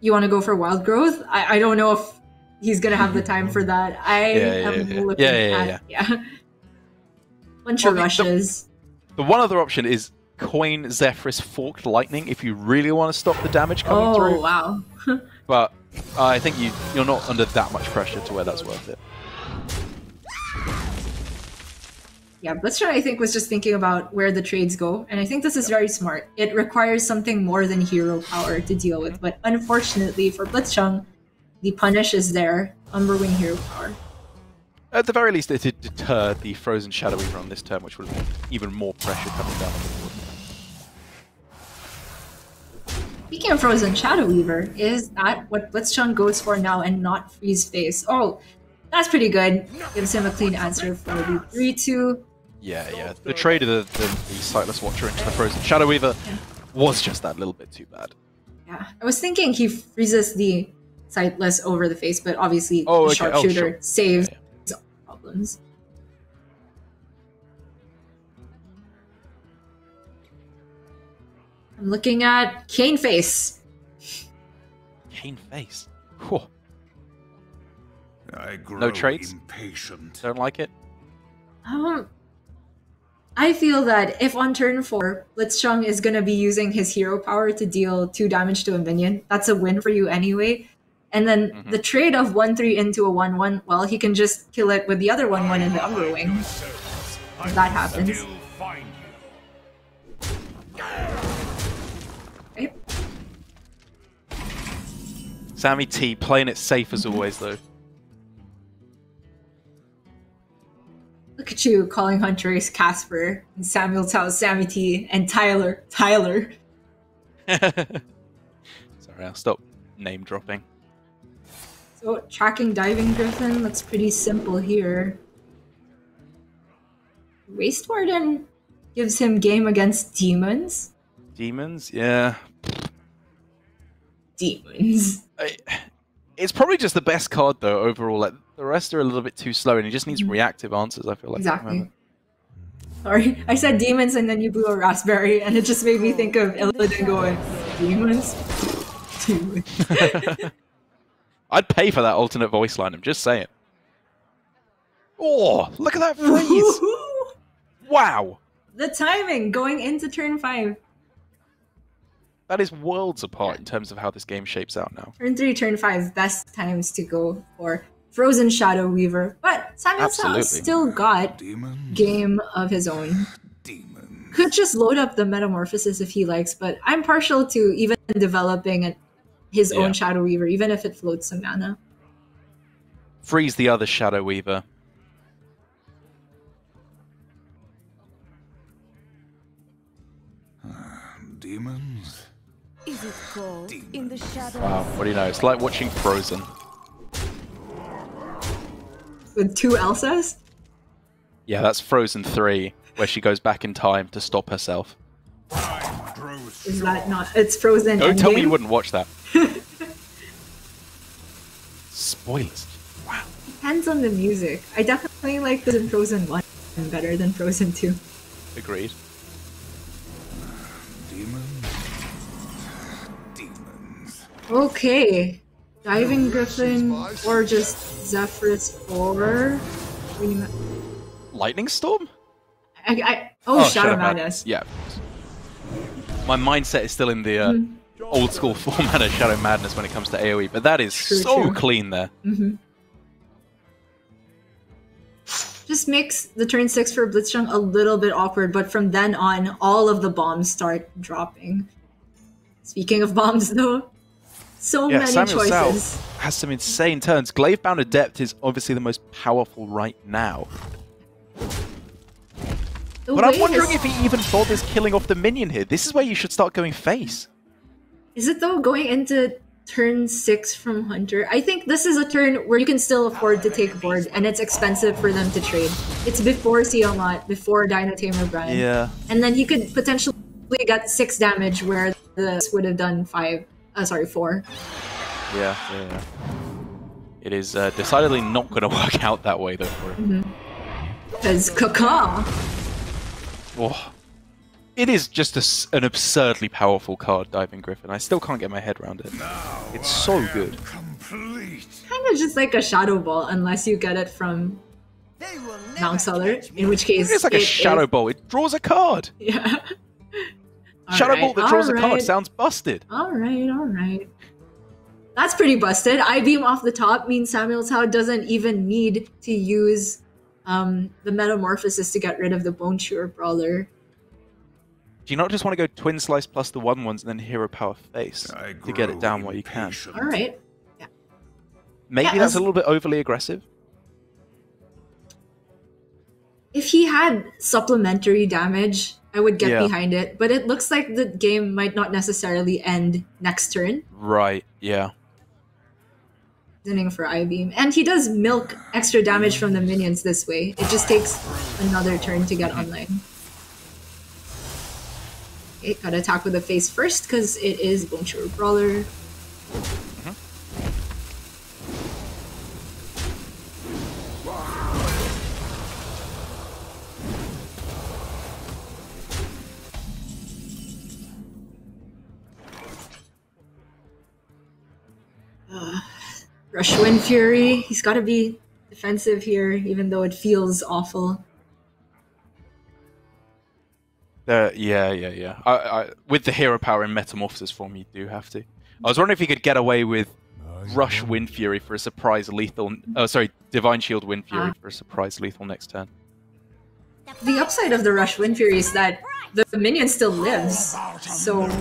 You want to go for Wild Growth? I, I don't know if he's gonna have the time for that. I Yeah, yeah, am yeah. looking Yeah, yeah, at yeah. Bunch Well, of the- the- rushes. The one other option is coin Zephrys Forked Lightning if you really want to stop the damage coming Oh through. wow. But I think you you're not under that much pressure to where that's worth it. Yeah, Blitzchung, I think, was just thinking about where the trades go, and I think this is very smart. It requires something more than hero power to deal with, but unfortunately for Blitzchung, the punish is there, Umberwing hero power. At the very least, it did deter the Frozen Shadow Weaver on this turn, which would have even more pressure coming down on the board. Speaking of Frozen Shadow Weaver, is that what Blitzchung goes for now and not Freeze Face? Oh, that's pretty good. Gives him a clean answer for the 3 2. Yeah, yeah. The trade of the, the, the Sightless Watcher into the Frozen Shadow Weaver was just that little bit too bad. Yeah, I was thinking he freezes the sightless over the face, but obviously Oh, the okay. Oh, sharpshooter sure. saves Yeah, problems. I'm looking at Cane Face. Cane face. Whew. I grow traits? impatient. Don't like it? Um, I feel that if on turn four, Blitzchung is gonna be using his hero power to deal two damage to a minion, that's a win for you anyway. And then Mhm. the trade of one three into a one one, well, he can just kill it with the other one one in the Umberwing. If that happens. Still find you. Right? Sammy T playing it safe as always, though. Look at you calling Huntress Casper and Samuel Tsao Sammy T and Tyler Tyler. Sorry, I'll stop name dropping. So tracking diving griffin, that's pretty simple here. Waste Warden gives him game against demons. Demons? Yeah. Demons. I, it's probably just the best card, though, overall. Like, the rest are a little bit too slow, and he just needs mm-hmm. reactive answers, I feel like. Exactly. Sorry, I said demons and then you blew a raspberry, and it just made me think of Illidan going, demons? Demons. I'd pay for that alternate voice line, I'm just saying. Oh, look at that freeze! wow! the timing going into turn five. That is worlds apart in terms of how this game shapes out now. Turn three, turn five, best times to go for Frozen Shadow Weaver. But Samuel Tsao still got Demons. game of his own. Demons. Could just load up the metamorphosis if he likes, but I'm partial to even developing a, his Yeah. own Shadow Weaver, even if it floats some mana. Freeze the other Shadow Weaver. Demons. Is it cold in the shadows? Wow, what do you know? It's like watching Frozen. With two Elsas? Yeah, that's Frozen 3, where she goes back in time to stop herself. Is that not? It's Frozen. Don't tell me you wouldn't watch that. Spoilers. Wow. Depends on the music. I definitely like the Frozen 1 better than Frozen 2. Agreed. Demons. Demons. Okay. Diving Griffin or just Zephrys 4? Lightning Storm? I, I, oh, Shadow, Madness. Yeah. My mindset is still in the uh, Mm. Old school format of Shadow Madness when it comes to AoE, but that is True, so true. clean there. hmm Just makes the turn 6 for Blitzchung a little bit awkward, but from then on, all of the bombs start dropping. Speaking of bombs, though, so Yeah, many Samuel choices. Tsao has some insane turns. Glaivebound Adept is obviously the most powerful right now. The But I'm wondering his- if he even bothers killing off the minion here. This is where you should start going face. Is it though going into turn six from Hunter? I think this is a turn where you can still afford to take board, and it's expensive for them to trade. It's before Siamat, before Dino Tamer Brian. Yeah. And then he could potentially get six damage where this would have done five. Uh, sorry, four. Yeah, yeah, yeah. It is uh, decidedly not going to work out that way, though. For him. Because Kaka. Oh. It is just a s an absurdly powerful card, Diving Griffin. I still can't get my head around it. It's so good. Complete. Kind of just like a Shadow Ball, unless you get it from They Mount Seller, in which case. It's like a Shadow is- Ball. It draws a card. Yeah. Shadow Alright, Ball that draws a card sounds busted. Alright, alright. That's pretty busted. Eye Beam off the top means Samuel Tsao doesn't even need to use um, the metamorphosis to get rid of the Bone Chewer Brawler. Do you not just want to go Twin Slice plus the one ones and then Hero Power Face to get it down while you can? impatient. Alright. Maybe Yeah, that's as- a little bit overly aggressive. If he had supplementary damage, I would get Yeah. behind it, but it looks like the game might not necessarily end next turn. Right, yeah. Reasoning for Eye Beam. And he does milk extra damage from the minions this way. It just takes another turn to get mm-hmm. online. Okay, gotta attack with the face first because it is Bone Chewer Brawler. Uh, Rush Wind Fury. He's gotta be defensive here, even though it feels awful. Uh, yeah, yeah, yeah. I, I, with the hero power in Metamorphosis form, you do have to. I was wondering if you could get away with Rush Wind Fury for a surprise lethal. Oh, sorry, Divine Shield Wind Fury Ah. for a surprise lethal next turn. The upside of the Rush Wind Fury is that the minion still lives, so it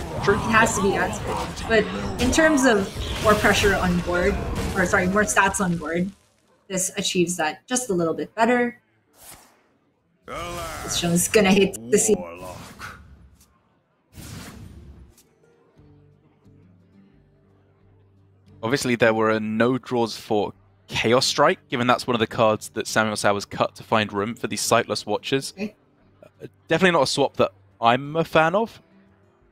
has to be answered. But in terms of more pressure on board, or sorry, more stats on board, this achieves that just a little bit better. This one's gonna hate to see. Obviously, there were no draws for Chaos Strike, given that's one of the cards that Samuel Sowers cut to find room for these Sightless Watchers. Okay. Uh, definitely not a swap that I'm a fan of.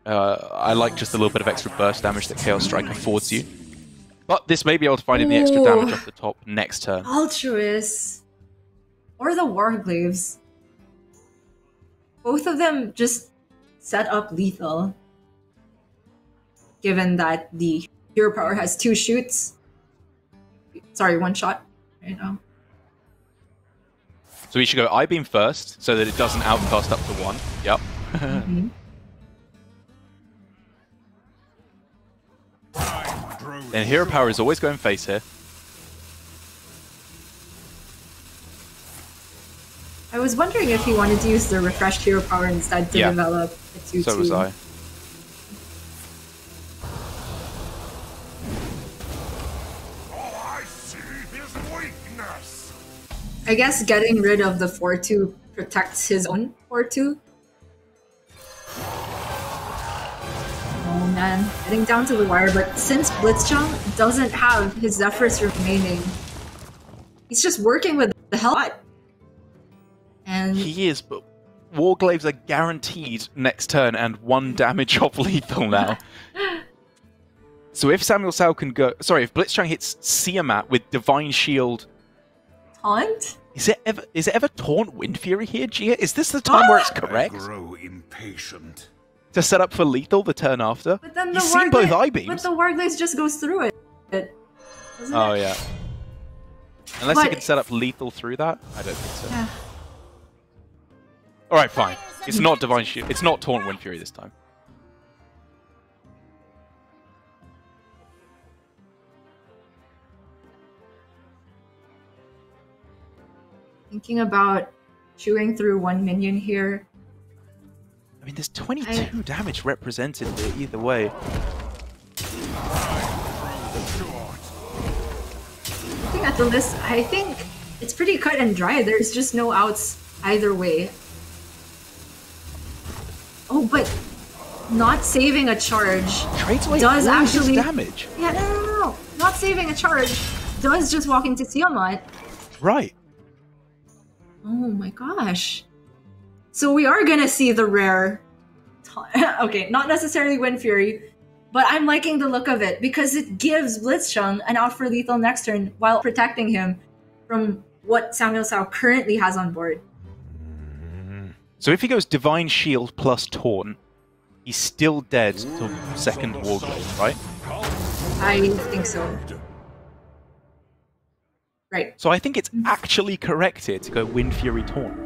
Uh, I like just a little bit of extra burst damage that Chaos Strike affords you. But this may be able to find in the extra damage Ooh. off the top next turn. Altruist or the Warglaives. Both of them just set up lethal. Given that the hero power has two shoots. Sorry, one shot right now. So we should go Eye Beam first, so that it doesn't outcast up to one. Yep. Mhm. And hero power is always going face here. I was wondering if he wanted to use the refreshed hero power instead to Yeah. develop a 2 So was I I guess getting rid of the 4 2 protects his own 4 2. Oh man, getting down to the wire, but since Blitzchung doesn't have his Zephrys remaining, he's just working with the hell out. And He is, but Warglaives are guaranteed next turn and one damage off lethal now. so if Samuel Tsao can go, sorry, if Blitzchung hits Siamat with Divine Shield, taunt? is it ever is it ever Taunt Wind Fury here, Gia? Is this the time where it's correct? I correct grow impatient. to set up for lethal the turn after? But then the You've seen both Wargla- eye But the Warglaze just goes through it. Doesn't Oh it? yeah. Unless you can set up lethal through that, I don't think so. Yeah. All right, fine. It's not Divine Shield. It's not Taunt Wind Fury this time. Thinking about chewing through one minion here. I mean, there's 22 damage represented either way. Looking at the list, I think it's pretty cut and dry. There's just no outs either way. Oh, but not saving a charge does actually damage. Yeah, no, no, no, no. Not saving a charge does just walk into Siamat. Right. Oh my gosh. So we are gonna see the rare. okay, not necessarily Wind Fury, but I'm liking the look of it because it gives Blitzchung an out for lethal next turn while protecting him from what Samuel Tsao currently has on board. Mm-hmm. So if he goes Divine Shield plus Torn, he's still dead till second Warglaive, right? I think so. Right. So I think it's actually correct here to go Wind Fury Torn.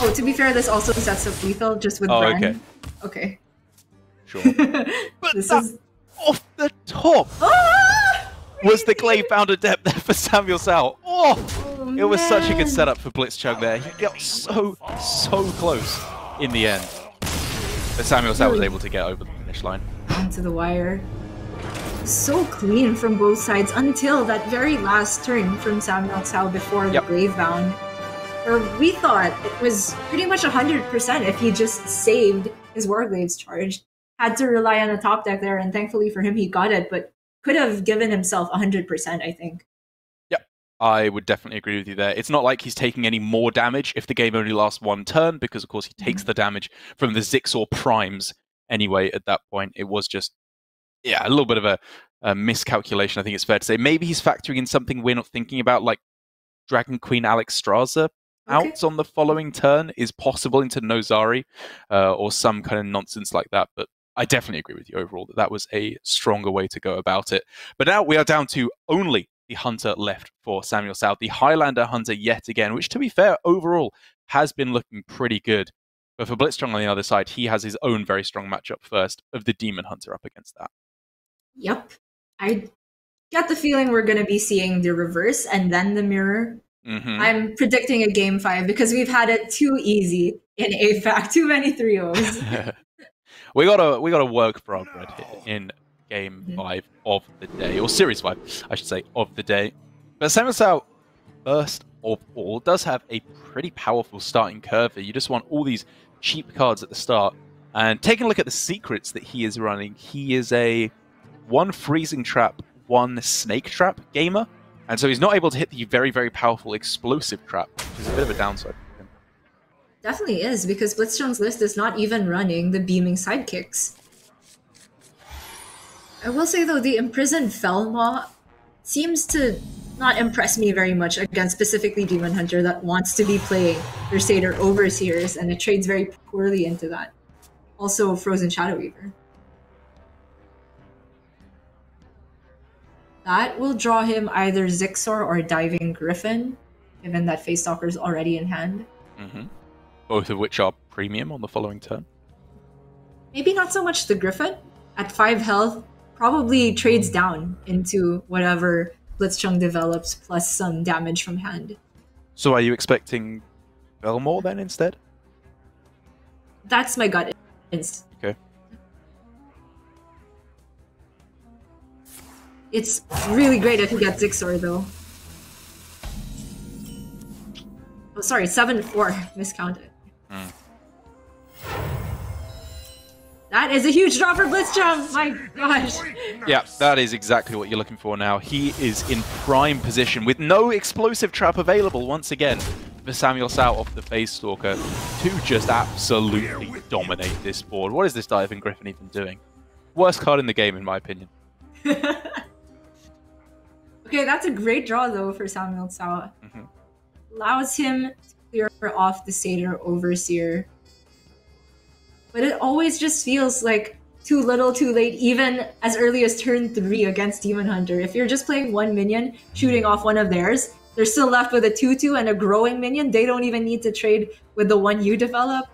Oh, to be fair, this also sets up lethal just with Oh, Brann. okay. Okay. Sure. But This that is off the top ah! was the Glaive Bound Adept there for Samuel Tsao. Oh! Oh, It was such a good setup for Blitzchung there. He got so, so close in the end. But Samuel Tsao was able to get over the finish line. down to the wire. So clean from both sides until that very last turn from Samuel Tsao before the Yep. grave bound. Where we thought it was pretty much 100% if he just saved his Warglaives charge. Had to rely on the top deck there, and thankfully for him, he got it, but could have given himself 100%, I think. Yeah, I would definitely agree with you there. It's not like he's taking any more damage if the game only lasts one turn, because of course he takes mm-hmm. the damage from the Zixor primes anyway at that point. It was just, yeah, a little bit of a, a miscalculation, I think it's fair to say. Maybe he's factoring in something we're not thinking about, like Dragon Queen Alexstrasza Okay. out on the following turn is possible into Nozari uh, or some kind of nonsense like that. But I definitely agree with you overall that that was a stronger way to go about it. But now we are down to only the hunter left for Samuel Tsao, the Highlander hunter yet again, which to be fair, overall has been looking pretty good. But for Blitzchung on the other side, he has his own very strong matchup first of the Demon Hunter up against that. Yep. I get the feeling we're going to be seeing the reverse and then the mirror. hmm I'm predicting a game five because we've had it too easy in APAC, too many 3 0s. we gotta we gotta work for our bread here in game Mhm. five of the day, or series five, I should say, of the day. But Samuel Tsao, first of all, does have a pretty powerful starting curve here. You just want all these cheap cards at the start. And taking a look at the secrets that he is running, he is a one freezing trap, one snake trap gamer. And so he's not able to hit the very, very powerful explosive trap, which is a bit of a downside. Definitely is because Blitzchung's list is not even running the beaming sidekicks. I will say though, the imprisoned Felmaw seems to not impress me very much against specifically Demon Hunter that wants to be playing Crusader Overseers, and it trades very poorly into that. Also, Frozen Shadow Weaver. That will draw him either Zixor or Diving Griffin, given that Face Stalker's already in hand. hmm Both of which are premium on the following turn. Maybe not so much the Griffin. At 5 health, probably trades down into whatever Blitzchung develops plus some damage from hand. So are you expecting Belmore then instead? That's my gut instinct. It's really great if you get Zixor though. Oh, sorry, 7 4. Miscounted. Hmm. That is a huge drop for Blitzchung! My gosh. Yeah, that is exactly what you're looking for now. He is in prime position with no explosive trap available once again for Samuel Tsao off the Face Stalker to just absolutely dominate this board. What is this Diving Griffin even doing? Worst card in the game, in my opinion. Okay, that's a great draw though for Samuel Tsao. Mhm. Allows him to clear off the Satyr Overseer. But it always just feels like too little too late, even as early as turn three against Demon Hunter. If you're just playing one minion, shooting off one of theirs, they're still left with a 2 2 and a growing minion. They don't even need to trade with the one you develop.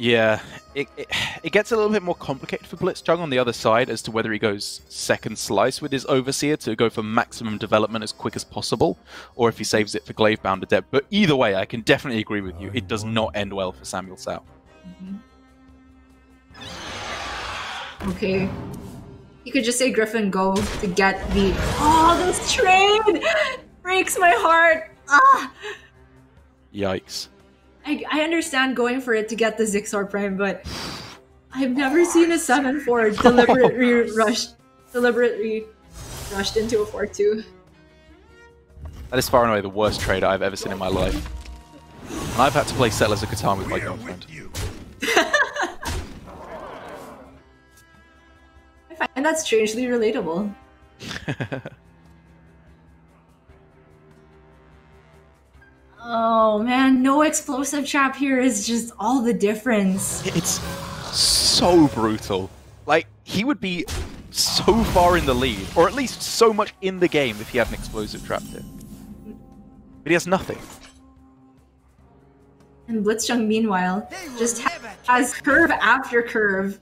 Yeah, it, it, it gets a little bit more complicated for Blitzchung on the other side as to whether he goes second slice with his Overseer to go for maximum development as quick as possible, or if he saves it for Glaive Bound Adept. But either way, I can definitely agree with you. It does not end well for Samuel Tsao. Okay. You could just say Griffin go to get the. Oh, this trade breaks my heart. Ah. Yikes. I, I understand going for it to get the Zixor Prime, but I've never seen a 7-4 deliberately oh rushed deliberately rushed into a 4-2. That is far and away the worst trade I've ever seen in my life. And I've had to play Settlers of Catan with my We're girlfriend. with you. I find that strangely relatable. Oh man, no explosive trap here is just all the difference. It's so brutal. Like, he would be so far in the lead, or at least so much in the game if he had an explosive trap there. But he has nothing. And Blitzchung, meanwhile, just ha- has curve after curve.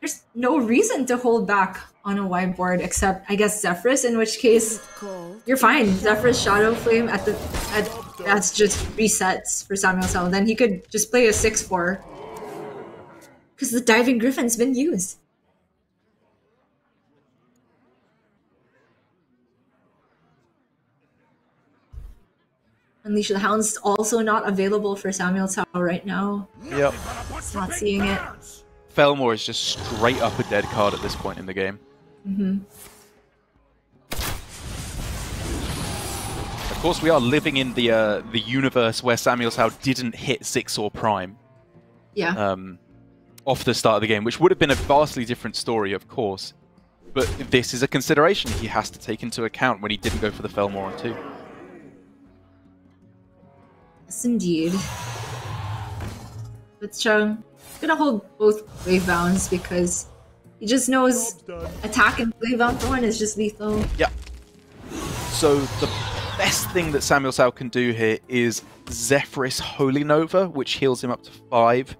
There's no reason to hold back on a whiteboard except, I guess, Zephrys, in which case you're fine. Zephrys Shadow Flame at the at that's just resets for Samuel Tsao. Then he could just play a 6-4. Because the diving griffin's been used. Unleash the Hound's also not available for Samuel Tsao right now. Yep. Not seeing it. Felmaw is just straight up a dead card at this point in the game. hmm Of course, we are living in the uh, the universe where Samuel's Howe didn't hit Zixor Prime Yeah. um, off the start of the game, which would have been a vastly different story, of course. But this is a consideration he has to take into account when he didn't go for the Felmaw on two. Yes, indeed. But Chung gonna hold both wave bounds because he just knows attack and wave bound for one is just lethal. Yeah. So the best thing that Samuel Tsao can do here is Zephrys Holy Nova, which heals him up to five,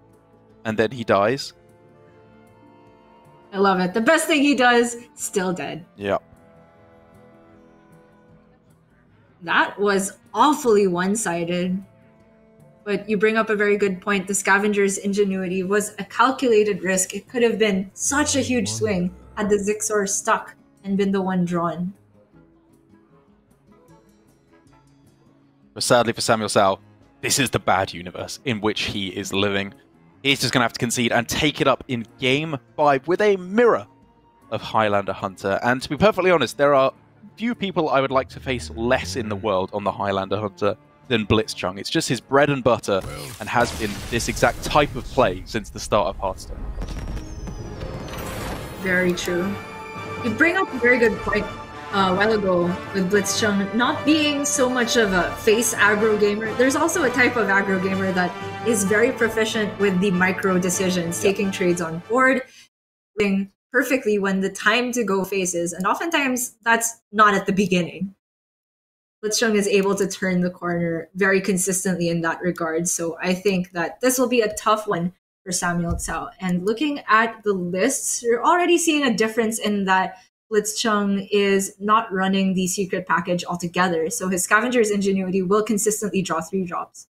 and then he dies. I love it. The best thing he does, still dead. Yeah. That was awfully one sided. But you bring up a very good point. The scavenger's ingenuity was a calculated risk. It could have been such a huge swing had the Zixor stuck and been the one drawn. But sadly for Samuel Tsao, this is the bad universe in which he is living. He's just going to have to concede and take it up in game five with a mirror of Highlander Hunter. And to be perfectly honest, there are few people I would like to face less in the hmm. world on the Highlander Hunter than Blitzchung. It's just his bread and butter and has been this exact type of play since the start of Hearthstone. Very true. You bring up a very good point uh, a while ago with Blitzchung not being so much of a face aggro gamer. There's also a type of aggro gamer that is very proficient with the micro decisions, taking trades on board, doing perfectly when the time to go faces, and oftentimes that's not at the beginning. Blitzchung is able to turn the corner very consistently in that regard. So I think that this will be a tough one for Samuel Tsao. And looking at the lists, you're already seeing a difference in that Blitzchung is not running the secret package altogether. So his scavenger's ingenuity will consistently draw three drops.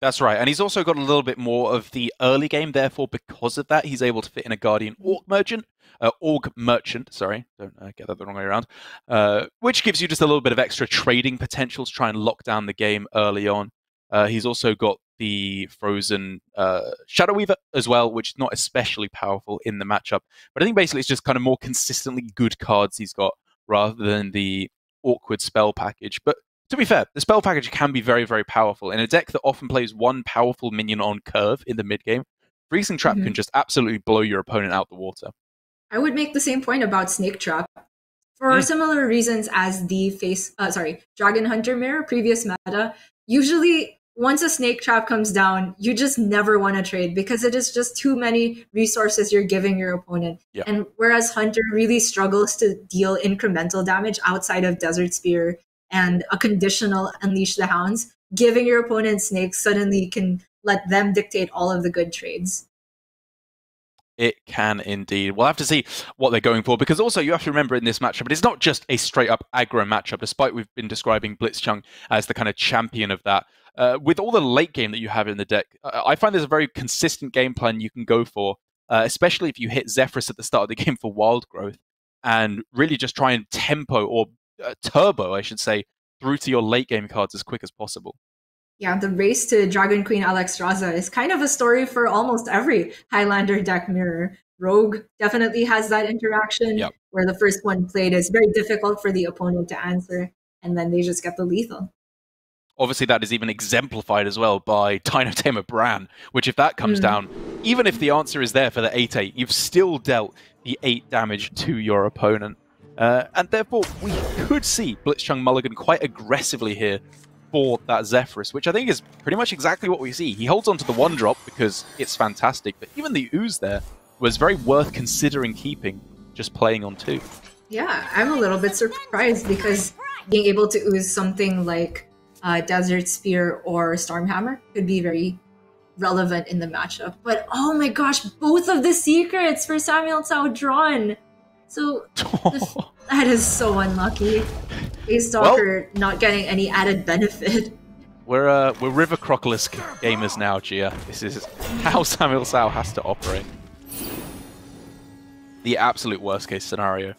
That's right, and he's also got a little bit more of the early game. Therefore, because of that, he's able to fit in a Guardian Orc Merchant, uh, Orc Merchant. Sorry, don't uh, get that the wrong way around. Uh, which gives you just a little bit of extra trading potential to try and lock down the game early on. Uh, he's also got the Frozen uh, Shadow Weaver as well, which is not especially powerful in the matchup. But I think basically it's just kind of more consistently good cards he's got rather than the awkward spell package. But to be fair, the spell package can be very, very powerful. In a deck that often plays one powerful minion on curve in the mid game, Freezing Trap Mhm. can just absolutely blow your opponent out the water. I would make the same point about Snake Trap for Mm. similar reasons as the face, uh, sorry, Dragon Hunter Mirror previous meta. Usually, once a Snake Trap comes down, you just never want to trade because it is just too many resources you're giving your opponent. Yeah. And whereas Hunter really struggles to deal incremental damage outside of Desert Spear and a conditional Unleash the Hounds, giving your opponent snakes suddenly can let them dictate all of the good trades. It can indeed. We'll have to see what they're going for because also you have to remember in this matchup, it's not just a straight up aggro matchup, despite we've been describing Blitzchung as the kind of champion of that. Uh, with all the late game that you have in the deck, uh, I find there's a very consistent game plan you can go for, uh, especially if you hit Zephrys at the start of the game for wild growth and really just try and tempo or uh, turbo, I should say, through to your late game cards as quick as possible. Yeah, the race to Dragon Queen Alexstrasza is kind of a story for almost every Highlander deck mirror. Rogue definitely has that interaction Yep. where the first one played is very difficult for the opponent to answer, and then they just get the lethal. Obviously, that is even exemplified as well by Dino Tamer Brann, which, if that comes Mm. down, even if the answer is there for the 8 8, you've still dealt the 8 damage to your opponent. Uh, and therefore, we could see Blitzchung Mulligan quite aggressively here for that Zephrys, which I think is pretty much exactly what we see. He holds onto the one drop because it's fantastic, but even the ooze there was very worth considering keeping, just playing on two. Yeah, I'm a little bit surprised because being able to ooze something like uh, Desert Spear or Stormhammer could be very relevant in the matchup. But oh my gosh, both of the secrets for Samuel Tsao drawn. So that is so unlucky. A Stalker not getting any added benefit. We're uh, we're River Crocolisk gamers now, Gia. This is how Samuel Tsao has to operate. The absolute worst case scenario.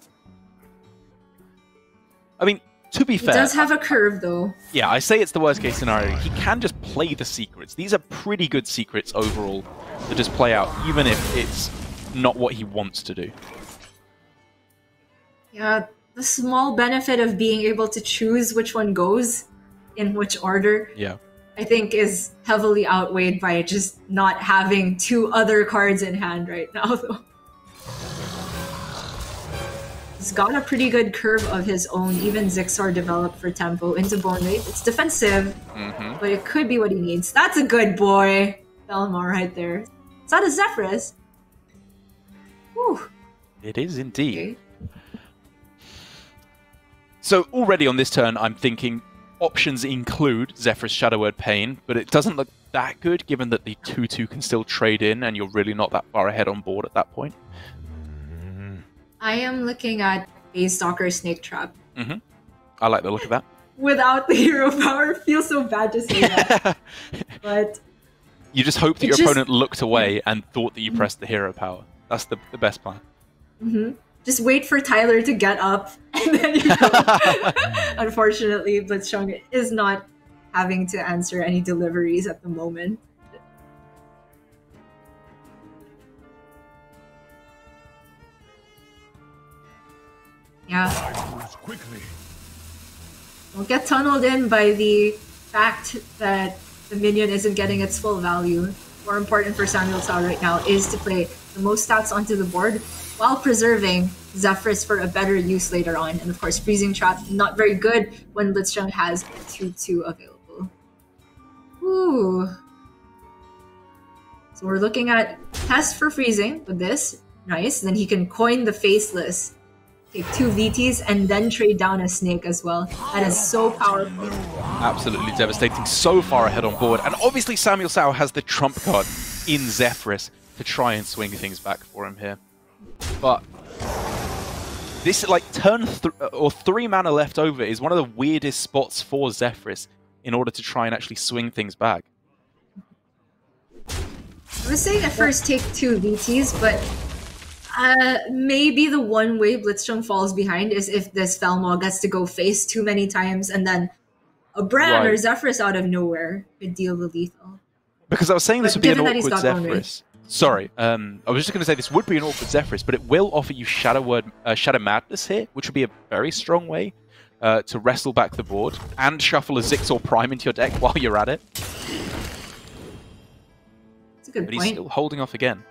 I mean, to be He fair, does have a curve though. yeah, I say it's the worst case scenario. He can just play the secrets. These are pretty good secrets overall to just play out, even if it's not what he wants to do. Yeah, the small benefit of being able to choose which one goes in which order Yeah. I think is heavily outweighed by just not having two other cards in hand right now, though. He's got a pretty good curve of his own, even Zixor developed for tempo into Bone Wraith. It's defensive, hmm but it could be what he needs. That's a good boy! Felmaw right there. Is that a Zephrys? Whew. It is indeed. Okay. So already on this turn, I'm thinking options include Zephrys Shadow Word Pain, but it doesn't look that good given that the 2-2 can still trade in and you're really not that far ahead on board at that point. I am looking at a Stalker Snake Trap. I like the look of that. Without the hero power, feels so bad to say that. but you just hope that your just- opponent looked away and thought that you pressed the hero power. That's the, the best plan. Mhm. Just wait for Tyler to get up, and then you go. Unfortunately, Blitzchung is not having to answer any deliveries at the moment. Yeah, quickly. we'll get tunneled in by the fact that the minion isn't getting its full value. More important for Samuel Tsao right now is to play the most stats onto the board while preserving Zephrys for a better use later on. And of course, Freezing Trap, not very good when Blitzchung has a 2-2 available. Ooh. So we're looking at test for freezing with this. Nice. Then he can coin the faceless. Take two VTs and then trade down a snake as well. That is so powerful. Absolutely devastating. So far ahead on board. And obviously Samuel Tsao has the trump card in Zephrys to try and swing things back for him here. But this like turn th- or three mana left over is one of the weirdest spots for Zephrys in order to try and actually swing things back. I was saying at first take two VTs, but uh, maybe the one way Blitzchung falls behind is if this Felmaw gets to go face too many times and then a Brann or Right. Zephrys out of nowhere could deal the lethal. Because I was saying this But would be an given that he's awkward got Bone Wraith. Zephrys. Sorry, um, I was just going to say this would be an awkward Zephrys, but it will offer you Shadow Word, uh, Shadow Madness here, which would be a very strong way uh, to wrestle back the board and shuffle a Zixor Prime into your deck while you're at it. It's a good But he's still holding off again.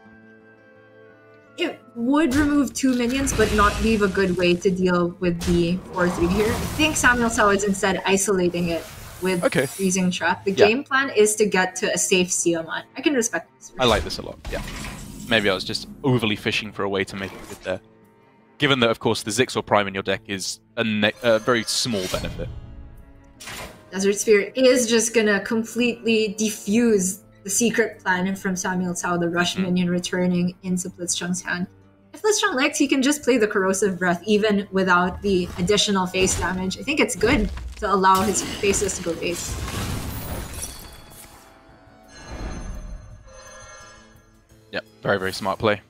It would remove two minions, but not leave a good way to deal with the 4-3 here. I think Samuel Tsao is instead isolating it with Okay. Freezing Trap. The Yeah. game plan is to get to a safe seal Siamat. I can respect this. I like this a lot. Yeah. Maybe I was just overly fishing for a way to make it good there. Given that, of course, the Zixor Prime in your deck is a, ne- a very small benefit. Desert Spear is just gonna completely defuse the secret plan from Samuel Tsao, the rush Hmm. minion returning into Blitzchung's hand. If Blitzchung likes, he can just play the Corrosive Breath even without the additional face damage. I think it's good to allow his faces to go base. Yeah, very, very smart play.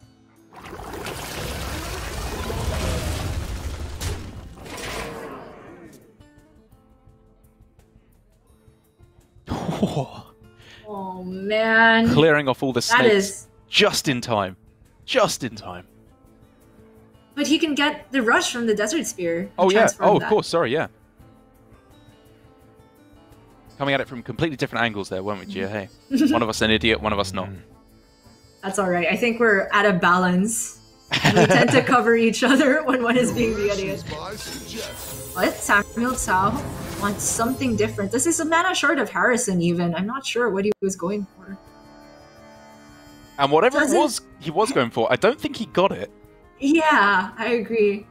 Oh, Oh man. clearing off all the That snakes is just in time. Just in time. but he can get the rush from the desert spear. Oh yeah. transform Oh, of that. course. Sorry. Yeah. Coming at it from completely different angles there, weren't we, Gia? Mm-hmm. Hey, one of us an idiot, one of us not. Mm-hmm. That's all right. I think we're at a balance. And we tend to cover each other when one is being the idiot. My suggestion. What? Samuel Tsao wants something different. This is a mana short of Harrison, even. I'm not sure what he was going for. And whatever it Doesn't- was he was going for, I don't think he got it. Yeah, I agree.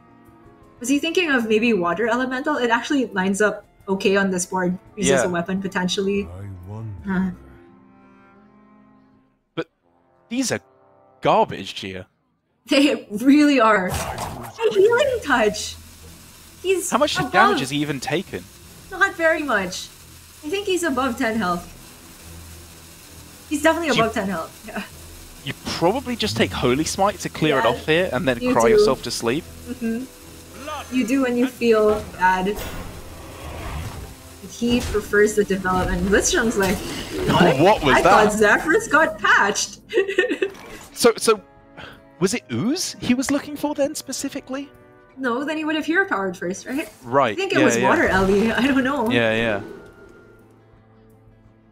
Was he thinking of maybe water elemental? It actually lines up okay on this board. Uses Yeah. a weapon potentially. I uh-huh. But these are garbage, Gia. They really are. A healing touch. He's How much above, damage has he even taken? Not very much. I think he's above 10 health. He's definitely You- above 10 health. Yeah. You probably just take Holy Smite to clear it off here and then you cry do. yourself to sleep. Mm-hmm. You do when you feel bad. He prefers the development. Blitzchung's like, what? What was I that? thought Zephrys got patched. So, so was it ooze he was looking for then specifically? no, then he would have hero powered first, right? Right. I think it yeah, was yeah. Water Ellie. I don't know. Yeah, yeah.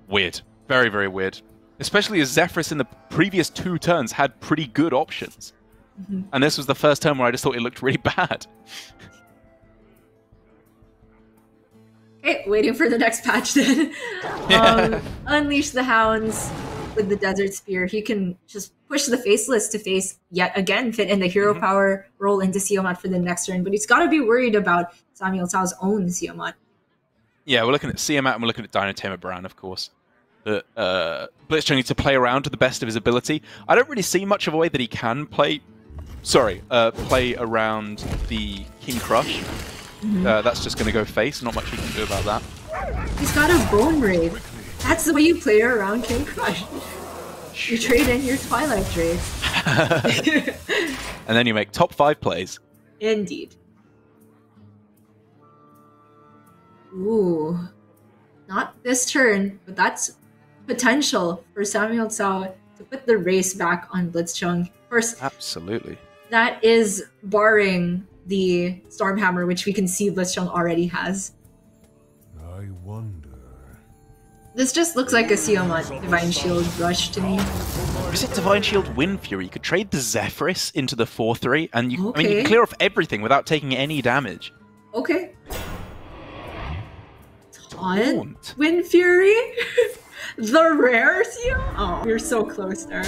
Weird. Very, very weird. Especially as Zephrys in the previous two turns had pretty good options. Mm-hmm. And this was the first turn where I just thought it looked really bad. Okay, waiting for the next patch then. um, unleash the hounds with the desert spear. He can just push the faceless to face yet again, fit in the hero Mm-hmm. power, roll into Siamat for the next turn. But he's got to be worried about Samuel Tsao's own Siamat. Yeah, we're looking at Siamat and we're looking at Dinotamer Brann, of course. But uh, Blitzchung needs to play around to the best of his ability. I don't really see much of a way that he can play. Sorry, uh, play around the King Krush. Uh, that's just going to go face. Not much he can do about that. He's got a bone raid. That's the way you play around King Krush. You trade in your Twilight trade. And then you make top five plays. Indeed. Ooh. Not this turn, but that's potential for Samuel Tsao to put the race back on Blitzchung. Of course, Absolutely. that is barring the Stormhammer, which we can see Blitzchung already has. I wonder. This just looks like a Siamat Divine Shield rush to me. Is it Divine Shield Wind Fury? You could trade the Zephrys into the 4 3, and you, I mean, you can clear off everything without taking any damage. Okay. Taunt? Taunt? Wind Fury? the rare seal? Oh, you're so close there.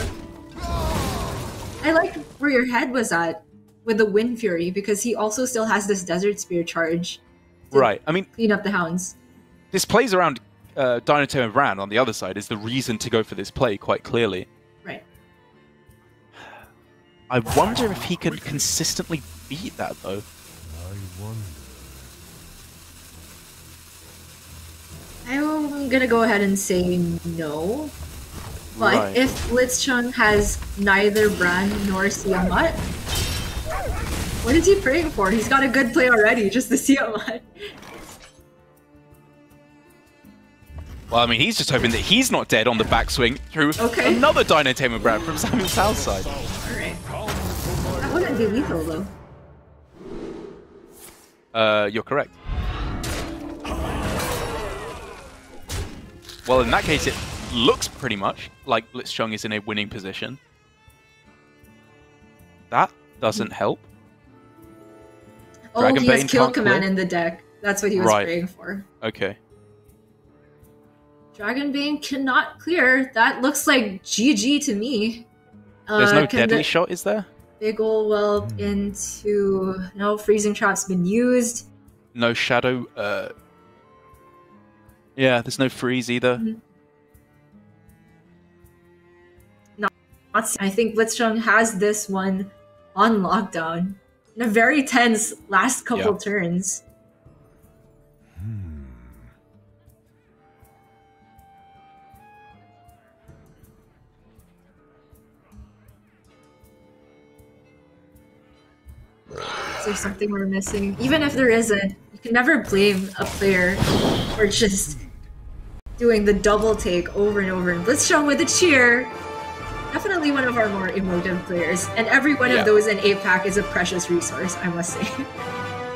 I like where your head was at with the Wind Fury because he also still has this Desert Spear charge. Right. I mean, Clean up the hounds. this plays around uh, Dinotamer and Ran on the other side is the reason to go for this play, quite clearly. Right. I wonder if he can consistently beat that, though. I wonder. I'm gonna go ahead and say no. But Right. if Blitzchung has neither Brann nor Siamat, what is he praying for? He's got a good play already, just the Siamat. Well, I mean, he's just hoping that he's not dead on the backswing through Okay. another Dinotamer Brann from Samuel Tsao's side. Alright. That wouldn't be lethal though. Uh, you're correct. Well, in that case, it looks pretty much like Blitzchung is in a winning position. That doesn't help. Oh, he Dragonbane has kill can't command clear? in the deck. That's what he was Right. praying for. Okay. Dragon Dragonbane cannot clear. That looks like GG to me. There's Uh, no can deadly the shot, is there? Big ol' well into no freezing trap's been used. No shadow. Uh, yeah, there's no freeze either. Mm-hmm. Not- I think Blitzchung has this one on lockdown in a very tense last couple Yeah. turns. Is there something we're missing? Even if there isn't, you can never blame a player for just doing the double take over and over. And Blitzchung with a cheer. Definitely one of our more emotive players. And every one Yeah. of those in APAC is a precious resource, I must say.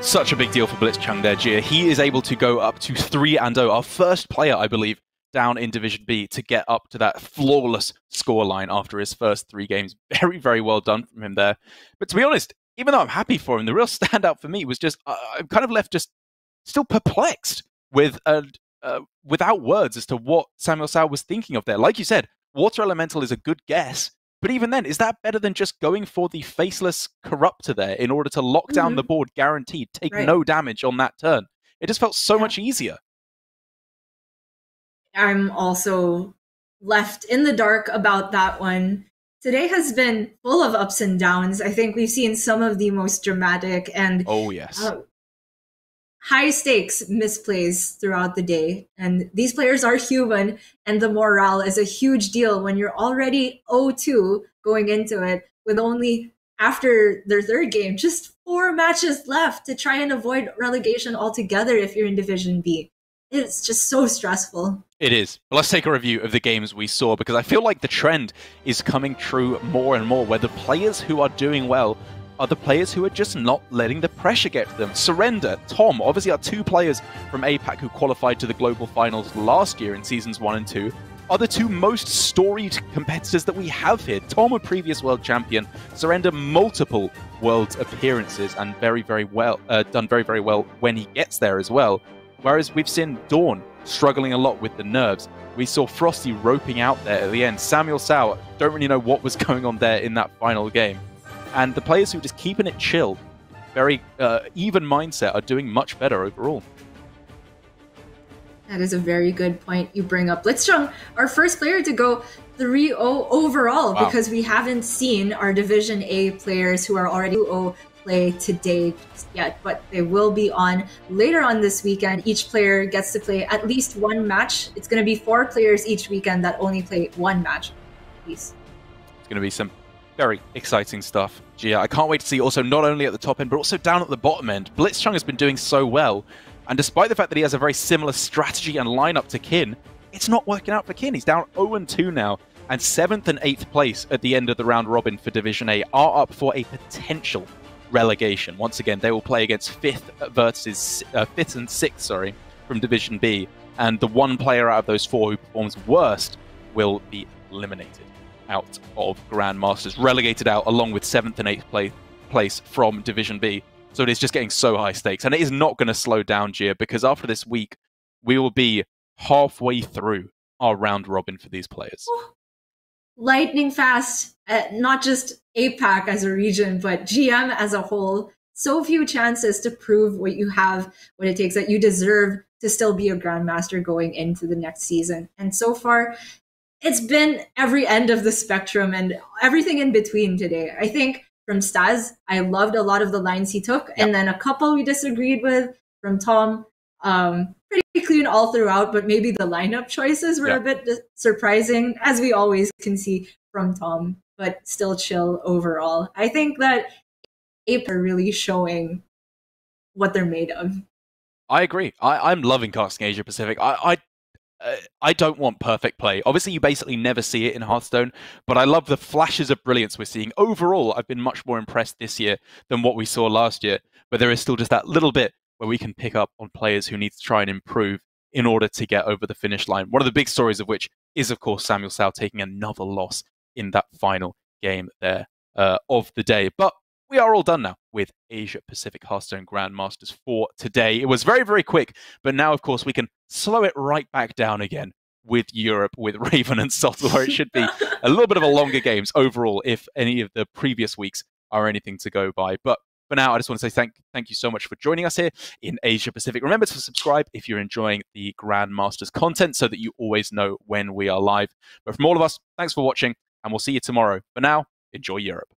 Such a big deal for Blitzchung there, Gia. He is able to go up to 3 and 0, our first player, I believe, down in Division B to get up to that flawless scoreline after his first three games. Very, very well done from him there. But to be honest, even though I'm happy for him, the real standout for me was just uh, I'm kind of left just still perplexed with uh, uh, without words as to what Samuel Tsao was thinking of there. Like you said, Water Elemental is a good guess, but even then, is that better than just going for the faceless corruptor there in order to lock down Mhm. the board guaranteed, take Right. no damage on that turn? It just felt so Yeah. much easier. I'm also left in the dark about that one. Today has been full of ups and downs. I think we've seen some of the most dramatic and Oh yes, uh, high stakes misplays throughout the day. And these players are human, and the morale is a huge deal when you're already 0-2 going into it with only after their third game, just four matches left to try and avoid relegation altogether if you're in Division B. It's just so stressful. It is. But let's take a review of the games we saw because I feel like the trend is coming true more and more where the players who are doing well are the players who are just not letting the pressure get to them. Surrender, Tom, obviously are two players from APAC who qualified to the global finals last year in seasons one and two. Are the two most storied competitors that we have here. Tom, a previous world champion, Surrender multiple world appearances and very, very well uh, done very, very well when he gets there as well. Whereas we've seen Dawn struggling a lot with the nerves. We saw Frosty roping out there at the end. Samuel Tsao, don't really know what was going on there in that final game. And the players who are just keeping it chill, very uh, even mindset, are doing much better overall. That is a very good point you bring up. Blitzchung, our first player to go 3 0 overall Wow. because we haven't seen our Division A players who are already 2 play today yet, but they will be on later on this weekend. Each player gets to play at least one match. It's going to be four players each weekend that only play one match. Please. It's going to be some very exciting stuff. Gia, I can't wait to see also not only at the top end, but also down at the bottom end. Blitzchung has been doing so well. And despite the fact that he has a very similar strategy and lineup to Kin, it's not working out for Kin. He's down 0 2 now. And 7th and 8th place at the end of the round robin for Division A are up for a potential relegation. Once again, they will play against 5th versus uh, 5th and 6th, sorry, from Division B. And the one player out of those four who performs worst will be eliminated out of Grandmasters, relegated out along with seventh and eighth place, place from Division B. So it is just getting so high stakes, and it is not going to slow down, Gia, because after this week, we will be halfway through our round robin for these players. lightning fast, uh, not just APAC as a region, but GM as a whole. So few chances to prove what you have, what it takes, that you deserve to still be a grandmaster going into the next season. And so far, it's been every end of the spectrum and everything in between today. I think from Staz, I loved a lot of the lines he took, and then a couple we disagreed with from Tom. Um, pretty clean all throughout, but maybe the lineup choices were Yeah. a bit surprising, as we always can see from Tom, but still chill overall. I think that Ape are really showing what they're made of. I agree. I, I'm loving casting Asia Pacific. I, I I don't want perfect play. Obviously, you basically never see it in Hearthstone, but I love the flashes of brilliance we're seeing. Overall, I've been much more impressed this year than what we saw last year, but there is still just that little bit where we can pick up on players who need to try and improve in order to get over the finish line. One of the big stories of which is, of course, Samuel Tsao taking another loss in that final game there uh, of the day. But we are all done now with Asia Pacific Hearthstone Grandmasters for today. It was very, very quick, but now, of course, we can slow it right back down again with Europe, with Raven and Sottle, where it should be a little bit of a longer games overall if any of the previous weeks are anything to go by. But for now, I just want to say thank thank you so much for joining us here in Asia Pacific. Remember to subscribe if you're enjoying the Grandmasters content so that you always know when we are live. But from all of us, thanks for watching, and we'll see you tomorrow. For now, enjoy Europe.